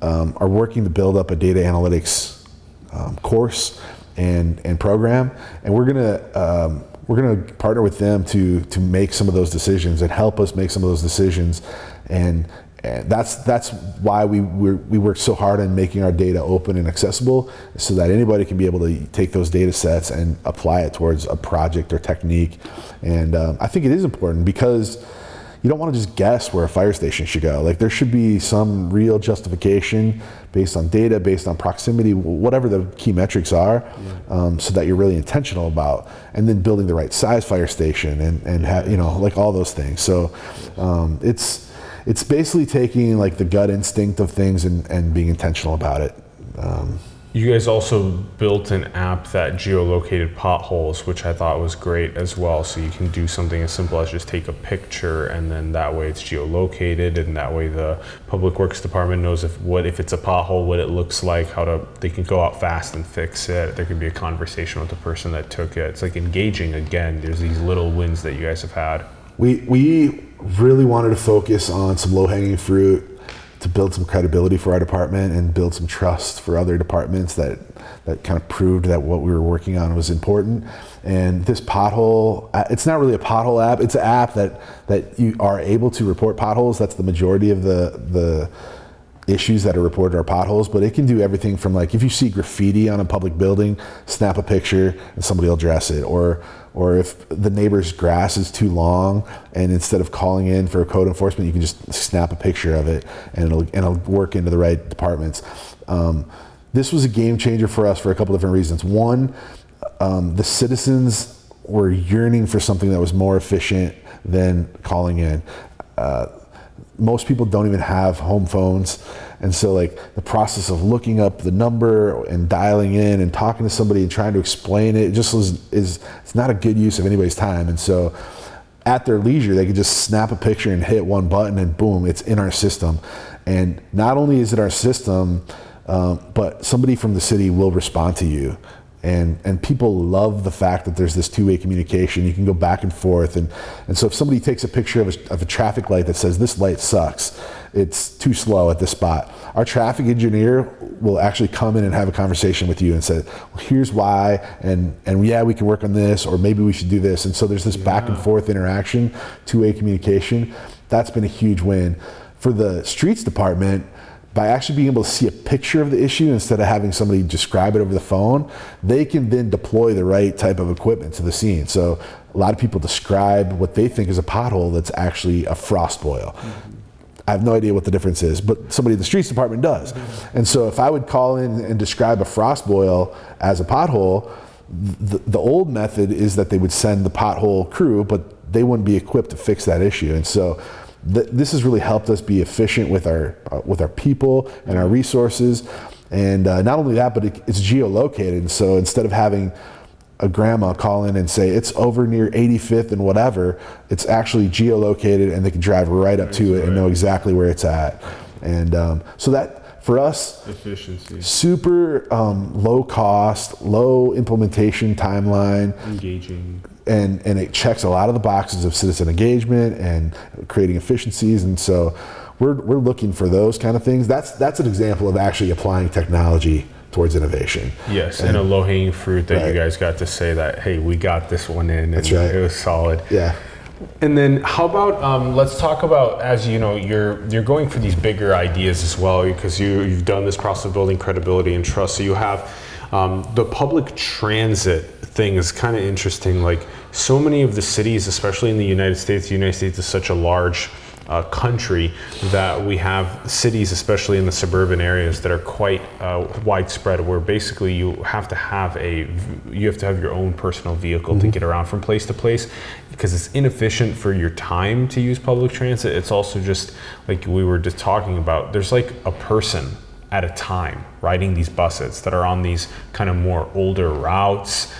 um, are working to build up a data analytics um, course and and program, and we're going to. Um, we're going to partner with them to to make some of those decisions and help us make some of those decisions and And that's that's why we we work so hard on making our data open and accessible, so that anybody can be able to take those data sets and apply it towards a project or technique. And um, I think it is important because you don't want to just guess where a fire station should go. Like there should be some real justification based on data, based on proximity, whatever the key metrics are, yeah. um, so that you're really intentional about, and then building the right size fire station and and ha- you know like all those things. So um, it's it's basically taking like the gut instinct of things and, and being intentional about it. Um, you guys also built an app that geolocated potholes, which I thought was great as well. So you can do something as simple as just take a picture, and then that way it's geolocated, and that way the public works department knows if what if it's a pothole, what it looks like, how to they can go out fast and fix it. There can be a conversation with the person that took it. It's like engaging again. There's these little wins that you guys have had. We we really wanted to focus on some low hanging fruit to build some credibility for our department and build some trust for other departments that that kind of proved that what we were working on was important. And this pothole, uh, it's not really a pothole app. It's an app that that you are able to report potholes. That's the majority of the the issues that are reported are potholes, but it can do everything from like if you see graffiti on a public building, snap a picture and somebody will address it. Or or if the neighbor's grass is too long and instead of calling in for a code enforcement, you can just snap a picture of it and it'll, and it'll work into the right departments. Um, this was a game changer for us for a couple different reasons. One, um, the citizens were yearning for something that was more efficient than calling in. Uh, most people don't even have home phones. And so like the process of looking up the number and dialing in and talking to somebody and trying to explain it, just is, is it's not a good use of anybody's time. And so at their leisure, they could just snap a picture and hit one button and boom, it's in our system. And not only is it our system, um, but somebody from the city will respond to you and and people love the fact that there's this two-way communication you can go back and forth and and so if somebody takes a picture of a, of a traffic light that says this light sucks it's too slow at this spot our traffic engineer will actually come in and have a conversation with you and say well, here's why and and yeah we can work on this or maybe we should do this and so there's this yeah. back and forth interaction two-way communication that's been a huge win for the streets department by actually being able to see a picture of the issue instead of having somebody describe it over the phone, they can then deploy the right type of equipment to the scene. So a lot of people describe what they think is a pothole that's actually a frost boil. Mm-hmm. I have no idea what the difference is, but somebody in the streets department does. And so if I would call in and describe a frost boil as a pothole, the, the old method is that they would send the pothole crew, but they wouldn't be equipped to fix that issue. And so th- this has really helped us be efficient with our uh, with our people and our resources. And uh, not only that, but it, it's geolocated. So instead of having a grandma call in and say it's over near 85th and whatever, it's actually geolocated and they can drive right up to it and know exactly where it's at. And um, so that for us, efficiency, super um, low cost, low implementation timeline, engaging, and and it checks a lot of the boxes of citizen engagement and creating efficiencies. And so we're, we're looking for those kind of things. That's that's an example of actually applying technology towards innovation yes and, and a low-hanging fruit that right. you guys got to say that hey we got this one in and that's right. it was solid yeah and then how about um, let's talk about as you know you're you're going for these bigger ideas as well because you you've done this process of building credibility and trust so you have um, the public transit thing is kind of interesting. Like so many of the cities, especially in the United States, the United States is such a large uh, country that we have cities, especially in the suburban areas, that are quite uh, widespread. Where basically you have to have a you have to have your own personal vehicle mm-hmm. to get around from place to place because it's inefficient for your time to use public transit. It's also just like we were just talking about. There's like a person at a time riding these buses that are on these kind of more older routes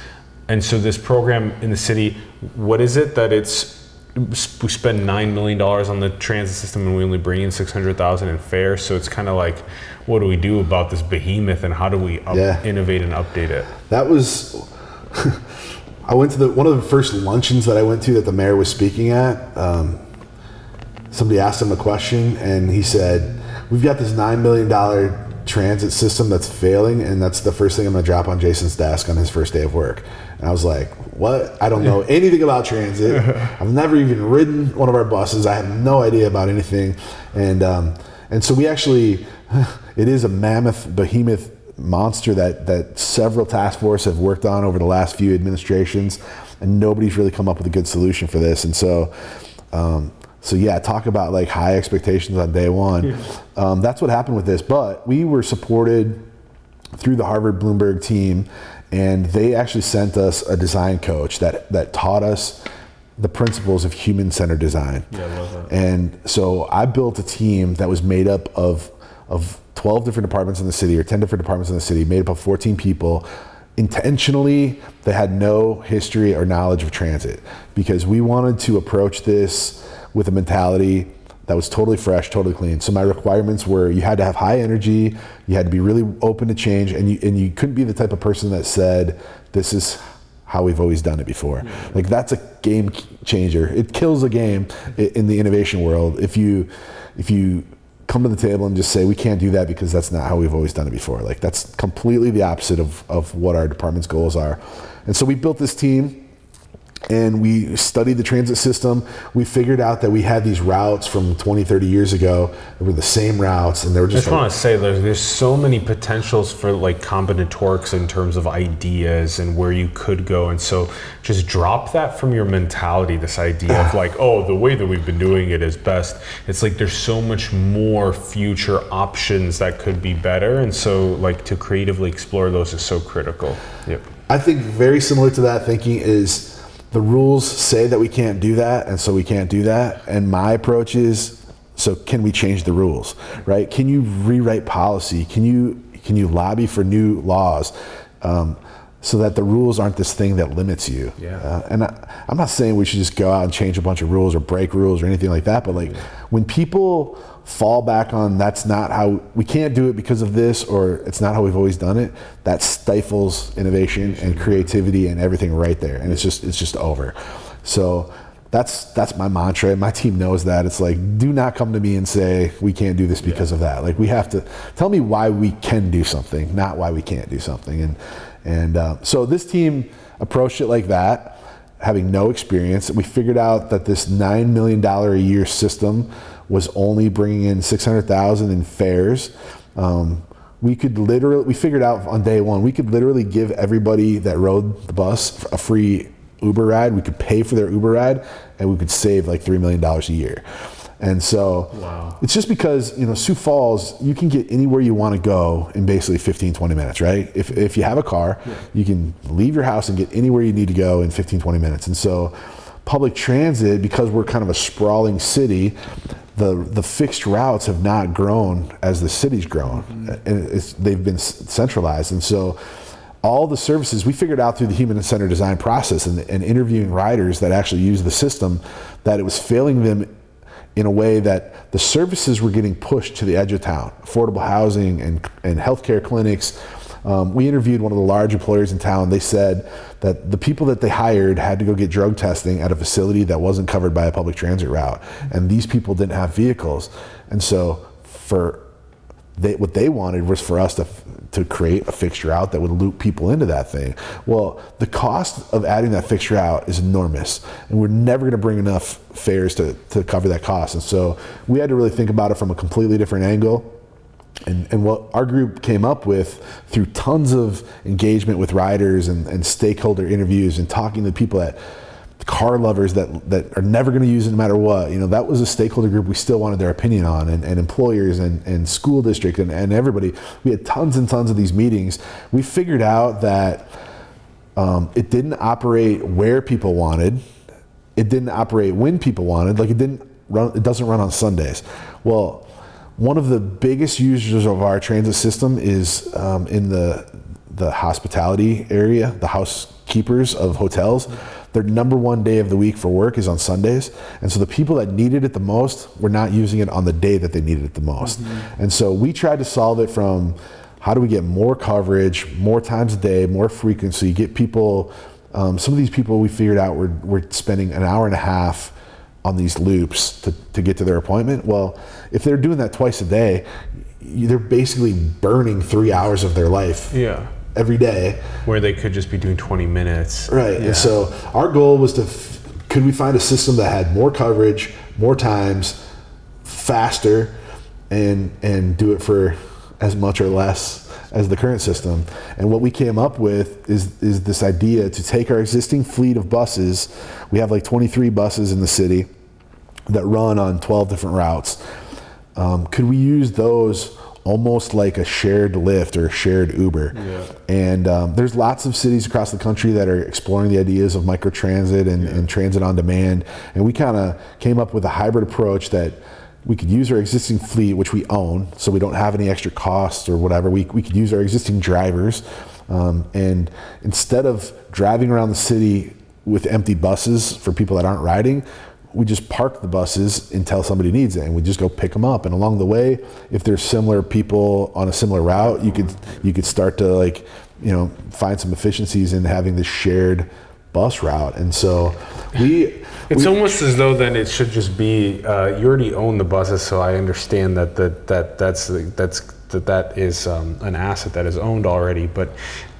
and so this program in the city, what is it that it's we spend nine million dollars on the transit system and we only bring in six hundred thousand in fares. So it's kind of like, what do we do about this behemoth and how do we up, yeah. innovate and update it? That was. I went to the one of the first luncheons that I went to that the mayor was speaking at. Um, somebody asked him a question and he said, "We've got this nine million dollar transit system that's failing, and that's the first thing I'm gonna drop on Jason's desk on his first day of work. And I was like, "What? I don't know anything about transit. I've never even ridden one of our buses. I have no idea about anything." And um, and so we actually, it is a mammoth, behemoth monster that that several task force have worked on over the last few administrations, and nobody's really come up with a good solution for this. And so. Um, so yeah, talk about like high expectations on day one. Yeah. Um, that's what happened with this. But we were supported through the Harvard Bloomberg team, and they actually sent us a design coach that that taught us the principles of human-centered design. Yeah, I love that. And so I built a team that was made up of of 12 different departments in the city or 10 different departments in the city, made up of 14 people intentionally they had no history or knowledge of transit because we wanted to approach this with a mentality that was totally fresh, totally clean. So my requirements were you had to have high energy, you had to be really open to change, and you and you couldn't be the type of person that said this is how we've always done it before. Mm-hmm. Like that's a game changer. It kills a game in the innovation world if you if you come to the table and just say we can't do that because that's not how we've always done it before. Like that's completely the opposite of, of what our department's goals are. And so we built this team and we studied the transit system. We figured out that we had these routes from 20, 30 years ago that were the same routes, and they were just. I just like, want to say there's, there's so many potentials for like combinatorics in terms of ideas and where you could go, and so just drop that from your mentality. This idea of like, oh, the way that we've been doing it is best. It's like there's so much more future options that could be better, and so like to creatively explore those is so critical. Yep. I think very similar to that thinking is the rules say that we can't do that, and so we can't do that. And my approach is, so can we change the rules, right? Can you rewrite policy? Can you can you lobby for new laws? Um, so that the rules aren't this thing that limits you. Yeah. Uh, and I, am not saying we should just go out and change a bunch of rules or break rules or anything like that, but like yeah. when people fall back on that's not how we can't do it because of this or it's not how we've always done it, that stifles innovation and creativity and everything right there. And it's just it's just over. So that's that's my mantra. My team knows that. It's like, do not come to me and say we can't do this because yeah. of that. Like we have to tell me why we can do something, not why we can't do something. And and uh, so this team approached it like that, having no experience. We figured out that this $9 million a year system was only bringing in 600,000 in fares. Um, we could literally, we figured out on day one, we could literally give everybody that rode the bus a free Uber ride. We could pay for their Uber ride and we could save like $3 million a year. And so wow. it's just because, you know, Sioux Falls, you can get anywhere you want to go in basically 15, 20 minutes, right? If, if you have a car, yeah. you can leave your house and get anywhere you need to go in 15, 20 minutes. And so public transit, because we're kind of a sprawling city, the, the fixed routes have not grown as the city's grown. Mm-hmm. And they've been centralized. And so all the services we figured out through the human centered design process and, and interviewing riders that actually use the system that it was failing them in a way that the services were getting pushed to the edge of town affordable housing and, and healthcare clinics. Um, we interviewed one of the large employers in town. They said that the people that they hired had to go get drug testing at a facility that wasn't covered by a public transit route. And these people didn't have vehicles. And so, for they, what they wanted was for us to to create a fixture out that would loop people into that thing. Well, the cost of adding that fixture out is enormous, and we're never going to bring enough fares to, to cover that cost. And so we had to really think about it from a completely different angle. And, and what our group came up with through tons of engagement with riders and, and stakeholder interviews and talking to people that car lovers that that are never going to use it no matter what. You know, that was a stakeholder group we still wanted their opinion on, and, and employers and, and school district and, and everybody. We had tons and tons of these meetings. We figured out that um, it didn't operate where people wanted. It didn't operate when people wanted. Like it didn't run. It doesn't run on Sundays. Well, one of the biggest users of our transit system is um, in the the hospitality area, the housekeepers of hotels. Their number one day of the week for work is on Sundays. And so the people that needed it the most were not using it on the day that they needed it the most. Mm-hmm. And so we tried to solve it from how do we get more coverage, more times a day, more frequency, get people. Um, some of these people we figured out were, were spending an hour and a half on these loops to, to get to their appointment. Well, if they're doing that twice a day, they're basically burning three hours of their life Yeah. Every day. Where they could just be doing 20 minutes. Right. Yeah. And so our goal was to f- could we find a system that had more coverage, more times, faster, and and do it for as much or less as the current system. And what we came up with is is this idea to take our existing fleet of buses. We have like 23 buses in the city that run on 12 different routes. Um, could we use those almost like a shared Lyft or a shared Uber? And um, there's lots of cities across the country that are exploring the ideas of microtransit and, and transit on demand. And we kind of came up with a hybrid approach that we could use our existing fleet, which we own, so we don't have any extra costs or whatever. We, we could use our existing drivers. Um, and instead of driving around the city with empty buses for people that aren't riding, we just park the buses until somebody needs it and we just go pick them up and along the way if there's similar people on a similar route you could you could start to like you know find some efficiencies in having this shared bus route and so we It's almost as though then it should just be uh, you already own the buses, so I understand that that, that that's that's that that is um, an asset that is owned already. But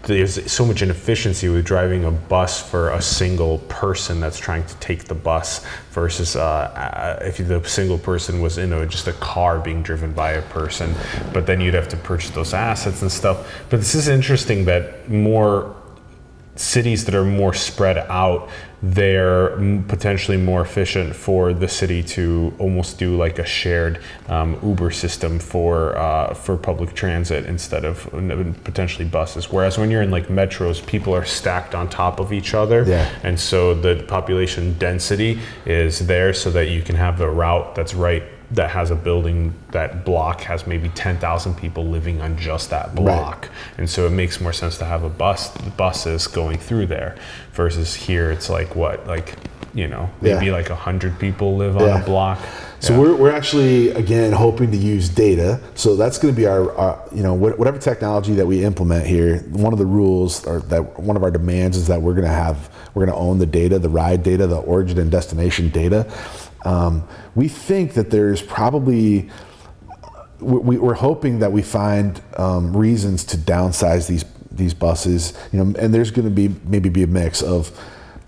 there's so much inefficiency with driving a bus for a single person that's trying to take the bus versus uh, uh, if the single person was in a, just a car being driven by a person. But then you'd have to purchase those assets and stuff. But this is interesting that more cities that are more spread out, they're potentially more efficient for the city to almost do like a shared um, Uber system for uh, for public transit instead of potentially buses. Whereas when you're in like metros, people are stacked on top of each other, Yeah. and so the population density is there so that you can have the route that's right that has a building that block has maybe 10,000 people living on just that block and so it makes more sense to have a bus buses going through there versus here it's like what like you know maybe Yeah. like 100 people live on Yeah. a block So we're, we're actually again hoping to use data. So that's going to be our, our you know wh- whatever technology that we implement here. One of the rules or that one of our demands is that we're going to have we're going to own the data, the ride data, the origin and destination data. Um, we think that there's probably we, we're hoping that we find um, reasons to downsize these these buses. You know, and there's going to be maybe be a mix of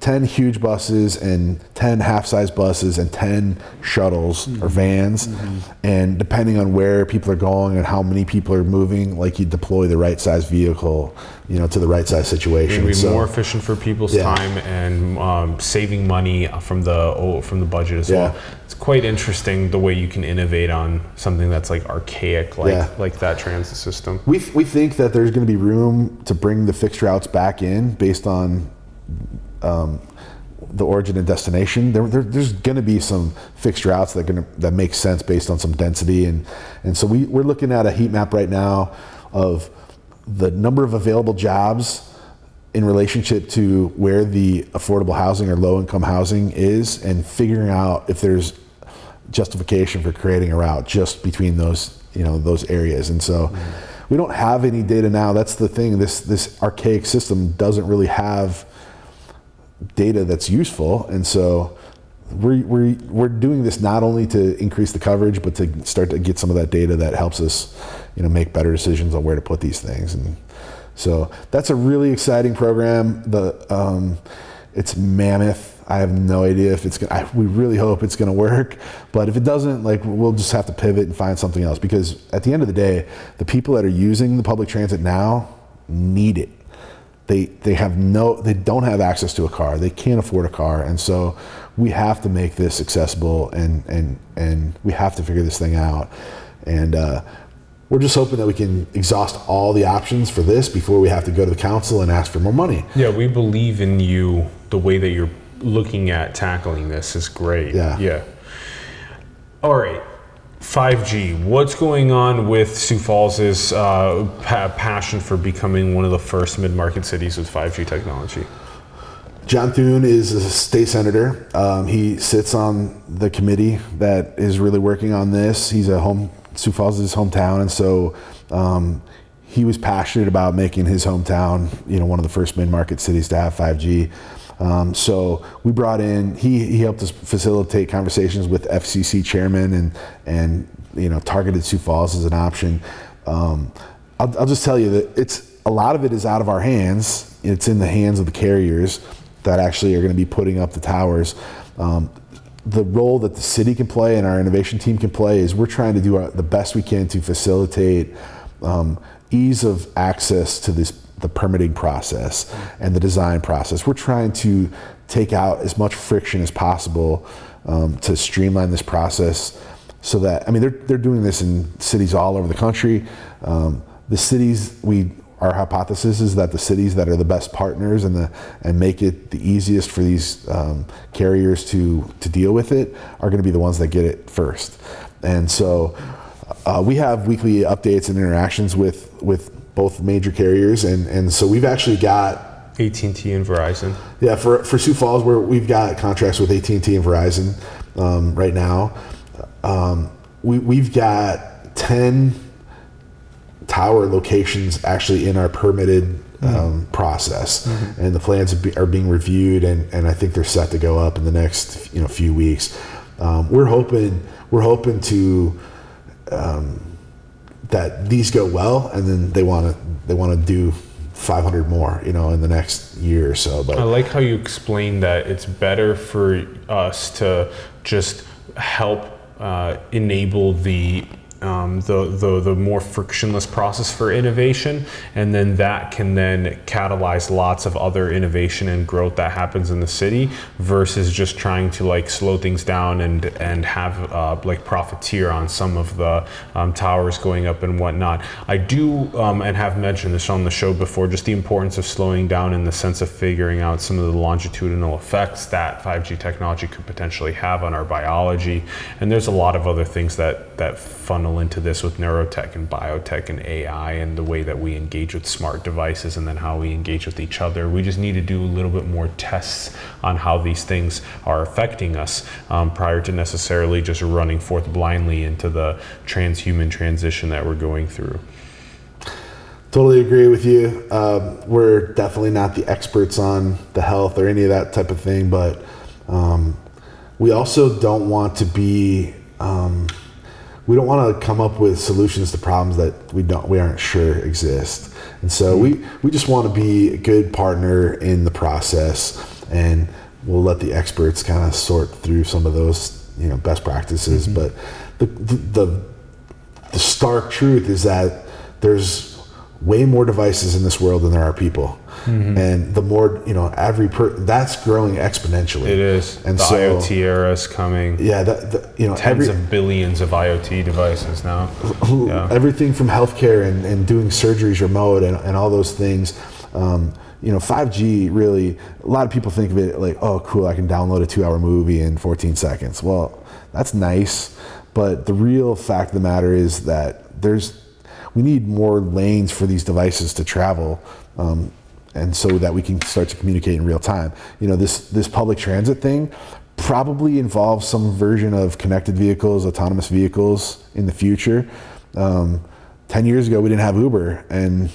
10 huge buses and 10 half-size buses and 10 shuttles or mm-hmm. vans mm-hmm. and depending on where people are going and how many people are moving like you deploy the right size vehicle you know to the right size situation It'll be So- more efficient for people's Yeah. time and um, saving money uh, from the oh, from the budget as Yeah. well. It's quite interesting the way you can innovate on something that's like archaic, like Yeah. like that transit system. We, we think that there's going to be room to bring the fixed routes back in based on um, the origin and destination. There, there, there's going to be some fixed routes that going that make sense based on some density, and and so we, we're looking at a heat map right now of the number of available jobs in relationship to where the affordable housing or low income housing is, and figuring out if there's justification for creating a route just between those you know those areas. And so we don't have any data now. That's the thing. This this archaic system doesn't really have data that's useful and so we're, we're, we're doing this not only to increase the coverage but to start to get some of that data that helps us you know make better decisions on where to put these things and so that's a really exciting program the um, it's mammoth I have no idea if it's gonna. I, we really hope it's gonna work, but if it doesn't, like we'll just have to pivot and find something else. Because at the end of the day, the people that are using the public transit now need it. They they have no. They don't have access to a car. They can't afford a car, and so we have to make this accessible, and and and we have to figure this thing out. And uh, we're just hoping that we can exhaust all the options for this before we have to go to the council and ask for more money. Yeah, we believe in you. The way that you're looking at tackling this is great. Yeah. Yeah. All right. 5G. What's going on with Sioux Falls' uh, pa- passion for becoming one of the first mid-market cities with 5G technology? John Thune is a state senator. Um, he sits on the committee that is really working on this. He's a home Sioux Falls is his hometown, and so um, he was passionate about making his hometown, you know, one of the first mid-market cities to have 5G. Um, so we brought in. He he helped us facilitate conversations with FCC chairman and and you know, targeted Sioux Falls as an option. Um, I'll, I'll just tell you that it's a lot of it is out of our hands. It's in the hands of the carriers that actually are going to be putting up the towers. Um, the role that the city can play and our innovation team can play is we're trying to do our, the best we can to facilitate um, ease of access to this the permitting process and the design process. We're trying to take out as much friction as possible um, to streamline this process so that I mean they're they're doing this in cities all over the country. Um, the cities we our hypothesis is that the cities that are the best partners and the and make it the easiest for these um, carriers to to deal with it are going to be the ones that get it first. And so uh, we have weekly updates and interactions with with both major carriers, and and so we've actually got AT&T and Verizon. yeah, for, for Sioux Falls, where we've got contracts with AT and Verizon um, right now. Um, we we've got ten tower locations actually in our permitted um, process, and the plans are are being reviewed, and, and I think they're set to go up in the next you know few weeks. Um, we're hoping we're hoping to um, that these go well, and then they want to they want to do 500 more, you know, in the next year or so. But I like how you explain that it's better for us to just help uh, enable the, um, the, the the more frictionless process for innovation, and then that can then catalyze lots of other innovation and growth that happens in the city, versus just trying to like slow things down and and have uh, like profiteer on some of the um, towers going up and whatnot. I do um, and have mentioned this on the show before, just the importance of slowing down in the sense of figuring out some of the longitudinal effects that 5G technology could potentially have on our biology. And there's a lot of other things that that funnel into this with neurotech and biotech and AI and the way that we engage with smart devices and then how we engage with each other. We just need to do a little bit more tests on how these things are affecting us um, prior to necessarily just running forth blindly into the transhuman transition that we're going through. Totally agree with you. Um, we're definitely not the experts on the health or any of that type of thing, but um, we also don't want to be. Um, we don't want to come up with solutions to problems that we don't we aren't sure exist, and so we mm-hmm. we just want to be a good partner in the process, and we'll let the experts kind of sort through some of those you know best practices. Mm-hmm. But the, the the the stark truth is that there's way more devices in this world than there are people and the more you know every per that's growing exponentially It is. and the so IoT era is coming. yeah that, that you know Tens every, of billions of IoT devices now. Yeah. everything from healthcare and, and doing surgeries remote and, and all those things um, you know 5g really a lot of people think of it like oh cool i can download a two hour movie in 14 seconds well that's nice but the real fact of the matter is that there's we need more lanes for these devices to travel um, and so that we can start to communicate in real time. You know this this public transit thing probably involves some version of connected vehicles autonomous vehicles in the future. Um, 10 years ago we didn't have uber and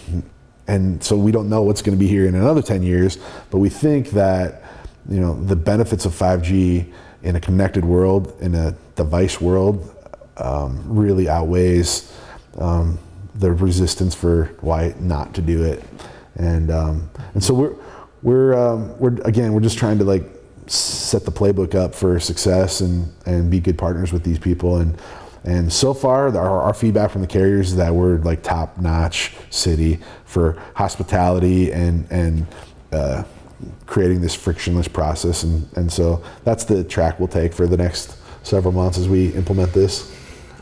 and so we don't know what's going to be here in another 10 years but we think that you know the benefits of 5g in a connected world in a device world um, really outweighs um, the resistance for why not to do it and um, and so we're we're um, we're again we're just trying to like set the playbook up for success and and be good partners with these people and and so far our, our feedback from the carriers is that we're like top notch city for hospitality and and uh, creating this frictionless process and and so that's the track we'll take for the next several months as we implement this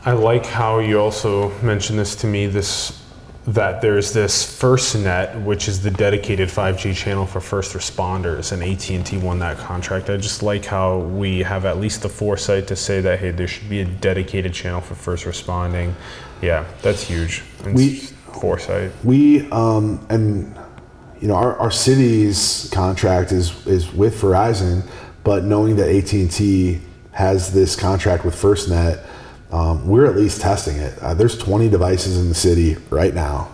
I like how you also mentioned this to me. This that there's this FirstNet, which is the dedicated 5G channel for first responders, and AT&T won that contract. I just like how we have at least the foresight to say that hey, there should be a dedicated channel for first responding. Yeah, that's huge. It's We- foresight. We um, and you know our, our city's contract is is with Verizon, but knowing that AT and T has this contract with FirstNet, um, we're at least testing it. Uh, there's 20 devices in the city right now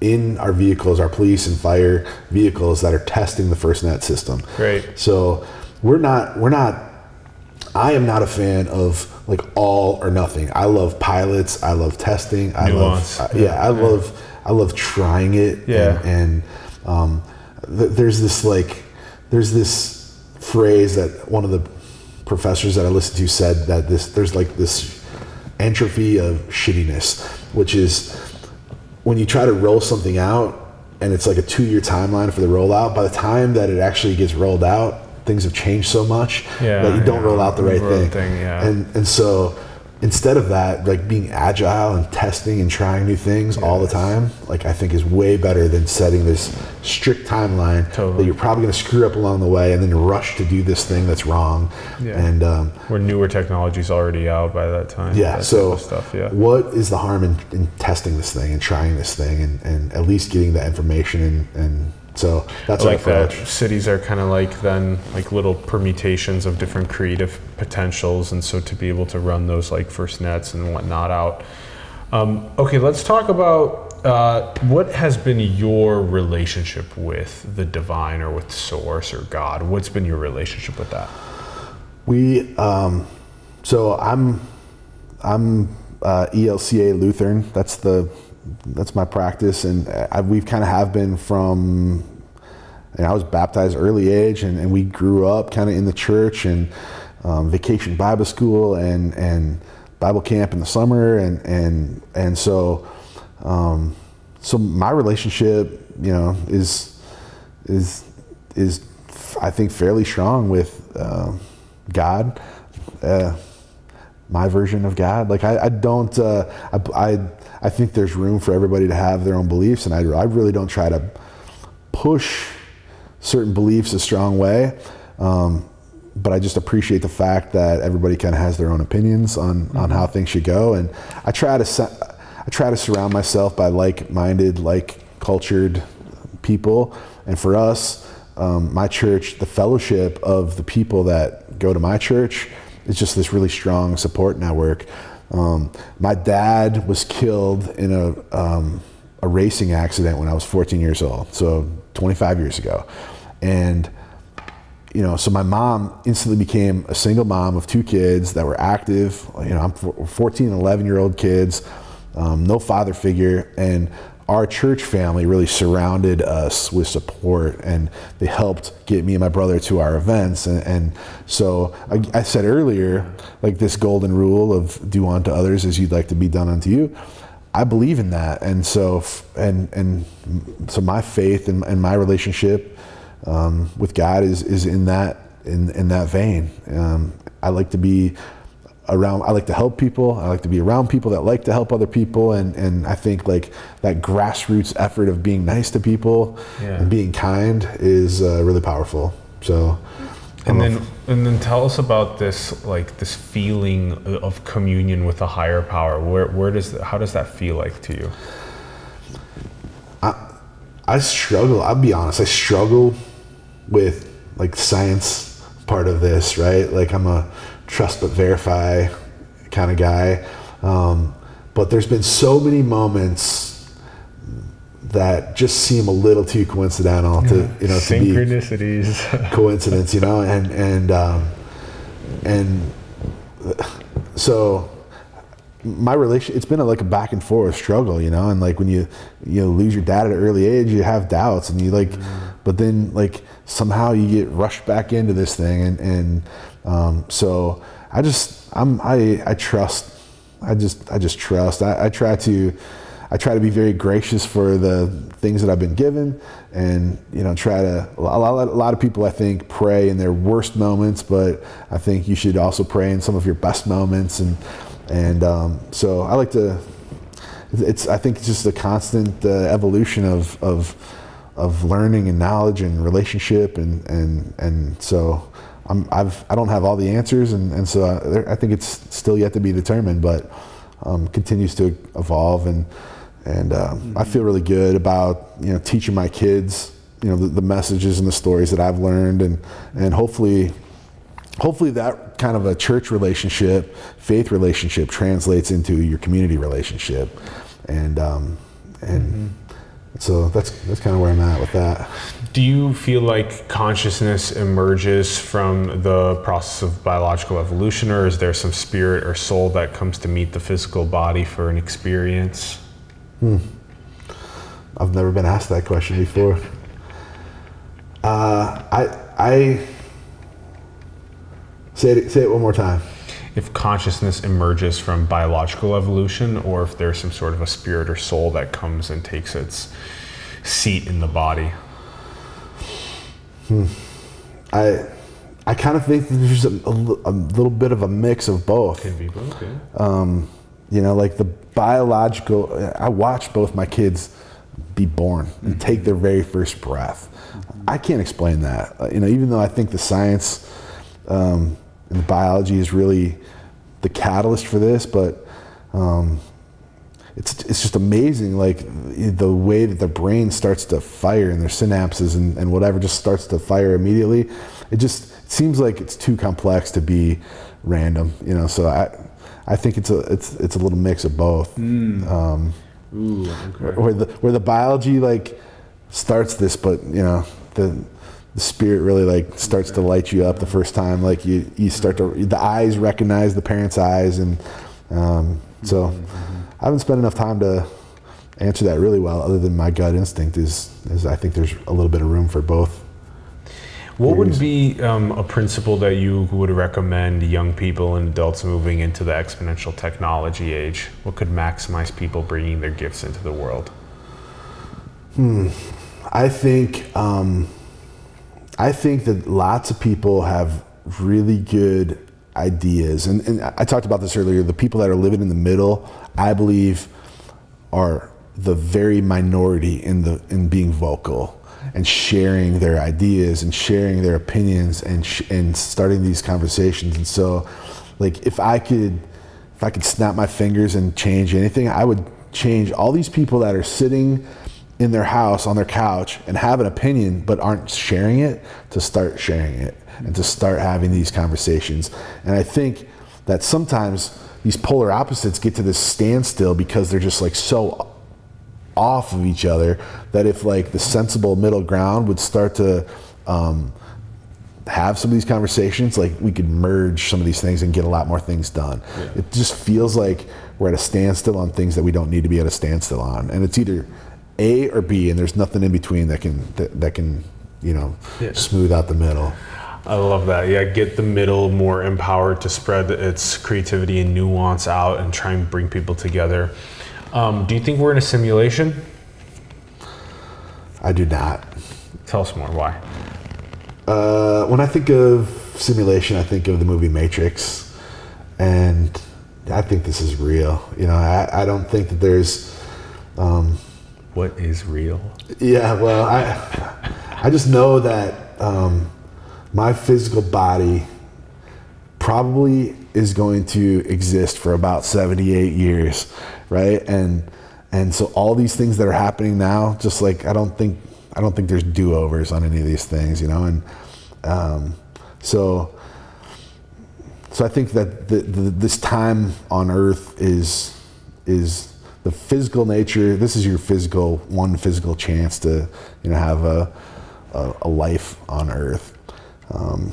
in our vehicles, our police and fire vehicles that are testing the FirstNet system. Great. So we're not we're not I am not a fan of like all or nothing. I love pilots. I love testing. I Nuance. love, uh, yeah, I love, I love trying it. Yeah. And, and um, th- there's this like, there's this phrase that one of the professors that I listened to said that this, there's like this entropy of shittiness, which is when you try to roll something out and it's like a two year timeline for the rollout, by the time that it actually gets rolled out, things have changed so much Yeah, that you don't yeah. roll out the right thing. thing, yeah. And and so instead of that, like being agile and testing and trying new things all the time, like I think is way better than setting this strict timeline that you're probably going to screw up along the way and then rush to do this thing that's wrong. Yeah. And um, Where newer technology's already out by that time. yeah, that so stuff. Yeah. what is the harm in, in testing this thing and trying this thing and, and at least getting the information and, and so that's I like that. Cities are kind of like then like little permutations of different creative potentials, and so to be able to run those like FirstNets and whatnot out. Um, okay, let's talk about uh, what has been your relationship with the divine or with Source or God. What's been your relationship with that? We um, so I'm I'm uh, ELCA Lutheran. That's the that's my practice, and I, we've kind of have been from. And I was baptized early age, and, and we grew up kind of in the church and um, vacation Bible school and and Bible camp in the summer, and and and so um, so my relationship, you know, is is is I think fairly strong with uh, God. Uh, my version of God. Like I, I don't. Uh, I, I I think there's room for everybody to have their own beliefs, and I I really don't try to push certain beliefs a strong way. Um, but I just appreciate the fact that everybody kind of has their own opinions on, on how things should go, and I try to I try to surround myself by like-minded, like-cultured people. And for us, um, my church, the fellowship of the people that go to my church, is just this really strong support network. Um, my dad was killed in a um, a racing accident when I was 14 years old, so 25 years ago, and you know, so my mom instantly became a single mom of two kids that were active. You know, I'm 14 and 11 year old kids, um, no father figure, and our church family really surrounded us with support, and they helped get me and my brother to our events. And, and so I, I said earlier, like this golden rule of do unto others as you'd like to be done unto you. I believe in that, and so f- and and so my faith and, and my relationship um, with God is is in that in in that vein. Um, I like to be around. I like to help people. I like to be around people that like to help other people, and and I think like that grassroots effort of being nice to people Yeah. and being kind is uh, really powerful. So. And then, and then tell us about this, like this feeling of communion with a higher power. Where, where does, how does that feel like to you? I struggle. I'll be honest. I struggle with like science part of this, right? Like I'm a trust but verify kind of guy. Um, but there's been so many moments that just seem a little too coincidental to you know to be Synchronicities. coincidence, you know, and and um, and so my relation it's been a, like a back and forth struggle you know and like when you you know lose your dad at an early age you have doubts and you like but then like somehow you get rushed back into this thing and and um, so i just i'm i i trust i just i just trust. I, I try to I try to be very gracious for the things that I've been given, and you know, try to. A lot, a lot of people, I think, pray in their worst moments, but I think you should also pray in some of your best moments, and and um, so I like to. It's I think it's just a constant uh, evolution of of of learning and knowledge and relationship, and and and so. I'm, I've, I don't have all the answers, and, and so I, I think it's still yet to be determined, but um, continues to evolve. And and um, I feel really good about you know teaching my kids you know the, the messages and the stories that I've learned, and and hopefully hopefully that kind of a church relationship, faith relationship, translates into your community relationship, and um, and so that's that's kind of where I'm at with that. Do you feel like consciousness emerges from the process of biological evolution, or is there some spirit or soul that comes to meet the physical body for an experience? Hmm. I've never been asked that question before. Uh, I, I say it, say it one more time. If consciousness emerges from biological evolution, or if there's some sort of a spirit or soul that comes and takes its seat in the body. Hmm. I, I kind of think that there's a, a a little bit of a mix of both. Can be both. Yeah. Um, you know, like the biological. I watched both my kids be born and take their very first breath. I can't explain that. Uh, You know, even though I think the science um, and the biology is really the catalyst for this, but um, it's it's just amazing, like the way that the brain starts to fire and their synapses and, and whatever just starts to fire immediately. It just seems like it's too complex to be random, you know. So I I think it's a it's it's a little mix of both. Um, Ooh, okay. where the where the biology like starts this, but you know the the spirit really like starts to light you up the first time. Like you you start to the eyes recognize the parents' eyes, and um, so I haven't spent enough time to answer that really well. Other than my gut instinct is is I think there's a little bit of room for both. What would be um, a principle that you would recommend young people and adults moving into the exponential technology age? What could maximize people bringing their gifts into the world? Hmm. I think um, I think that lots of people have really good ideas, and, and I talked about this earlier. The people that are living in the middle, I believe, are the very minority in the in being vocal and sharing their ideas and sharing their opinions and and starting these conversations. And so, like, if I could if I could snap my fingers and change anything, I would change all these people that are sitting in their house on their couch and have an opinion but aren't sharing it to start sharing it and to start having these conversations. And I think that sometimes these polar opposites get to this standstill because they're just like so off of each other that if like the sensible middle ground would start to um, have some of these conversations, like we could merge some of these things and get a lot more things done. It just feels like we're at a standstill on things that we don't need to be at a standstill on, and it's either A or B, and there's nothing in between that can that, that can you know Yeah. smooth out the middle. I love that. Yeah, get the middle more empowered to spread its creativity and nuance out and try and bring people together. Um, do you think we're in a simulation? I do not. Tell us more. Why? Uh, when I think of simulation, I think of the movie Matrix, and I think this is real. You know, I, I don't think that there's. What is real? Yeah, well, I I just know that um, my physical body probably is going to exist for about 78 years, right? And and so all these things that are happening now, just like I don't think I don't think there's do-overs on any of these things, you know, and um, so so I think that the, the, this time on Earth is is the physical nature. This is your physical one physical chance to you know have a a, a life on Earth um,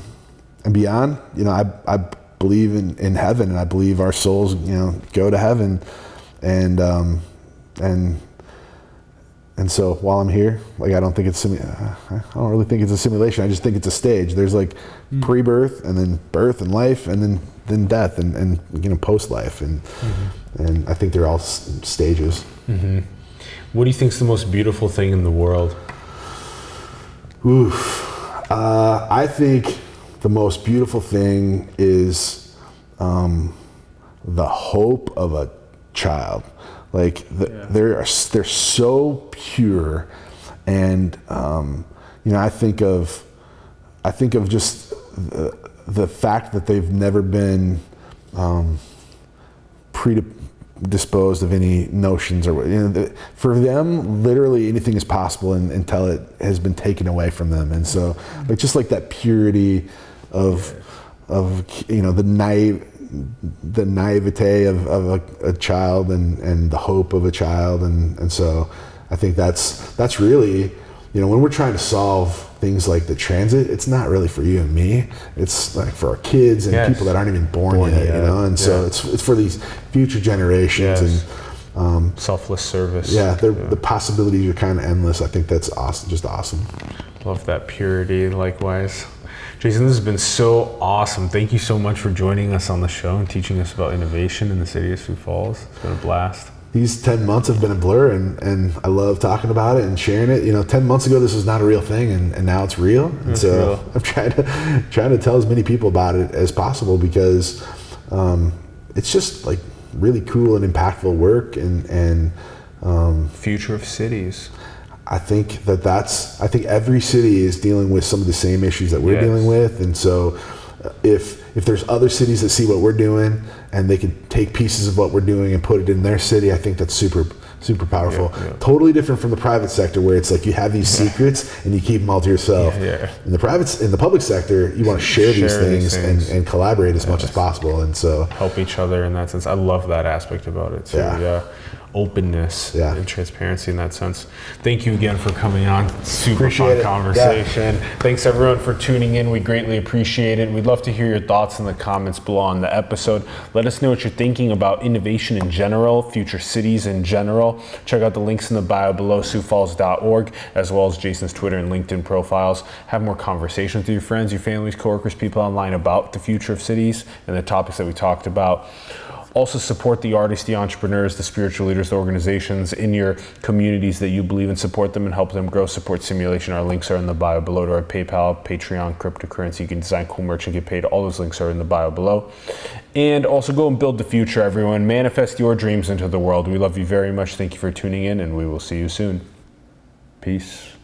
and beyond. You know, I I believe in, in heaven, and I believe our souls you know go to heaven, and um, and and so while I'm here, like I don't think it's I don't really think it's a simulation. I just think it's a stage. There's like pre-birth and then birth and life and then then death and, and you know post life and and I think they're all s- stages. What do you think is the most beautiful thing in the world? Oof. Uh, I think the most beautiful thing is um, the hope of a child. Like the, they're they're so pure, and um, you know I think of I think of just the, the fact that they've never been um, predisposed of any notions or you know, the, for them literally anything is possible and, until it has been taken away from them. And so like just like that purity of of you know the naive the naivete of, of a, a child and, and the hope of a child and, and so I think that's that's really you know, when we're trying to solve things like the transit, it's not really for you and me. It's like for our kids and Yes. people that aren't even born, Born yet, yet, you know. And so it's it's for these future generations, Yes. and Selfless service. yeah, they're, the possibilities are kind of endless. I think that's awesome, just awesome. Love that purity, likewise. Jason, this has been so awesome. Thank you so much for joining us on the show and teaching us about innovation in the city of Sioux Falls. It's been a blast. these 10 months have been a blur and, and I love talking about it and sharing it. You know, 10 months ago, this was not a real thing and, and now it's real. And It's so real. I'm trying to, trying to tell as many people about it as possible because um, it's just like really cool and impactful work. And, and Future of cities. I think that that's, I think every city is dealing with some of the same issues that we're Yes. dealing with. And so uh, if, if there's other cities that see what we're doing and they can take pieces of what we're doing and put it in their city, I think that's super, super powerful. Yeah, yeah. Totally different from the private sector where it's like you have these secrets and you keep them all to yourself. In the private, in the public sector, you want to share, these Share these things, things. And, and collaborate as much as possible. And so, Help each other in that sense. I love that aspect about it too. Yeah. Yeah. Openness Yeah. and transparency in that sense. Thank you again for coming on. Super Appreciate fun it. conversation. Thanks everyone for tuning in. We greatly appreciate it. We'd love to hear your thoughts in the comments below on the episode. Let us know what you're thinking about innovation in general, future cities in general. Check out the links in the bio below, siouxfalls.org, as well as Jason's Twitter and LinkedIn profiles. Have more conversations with your friends, your families, coworkers, people online about the future of cities and the topics that we talked about. Also, support the artists, the entrepreneurs, the spiritual leaders, the organizations in your communities that you believe in. Support them and help them grow. Support Simulation. Our links are in the bio below to our PayPal, Patreon, cryptocurrency. You can design cool merch and get paid. All those links are in the bio below. And also go and build the future, everyone. Manifest your dreams into the world. We love you very much. Thank you for tuning in, and we will see you soon. Peace.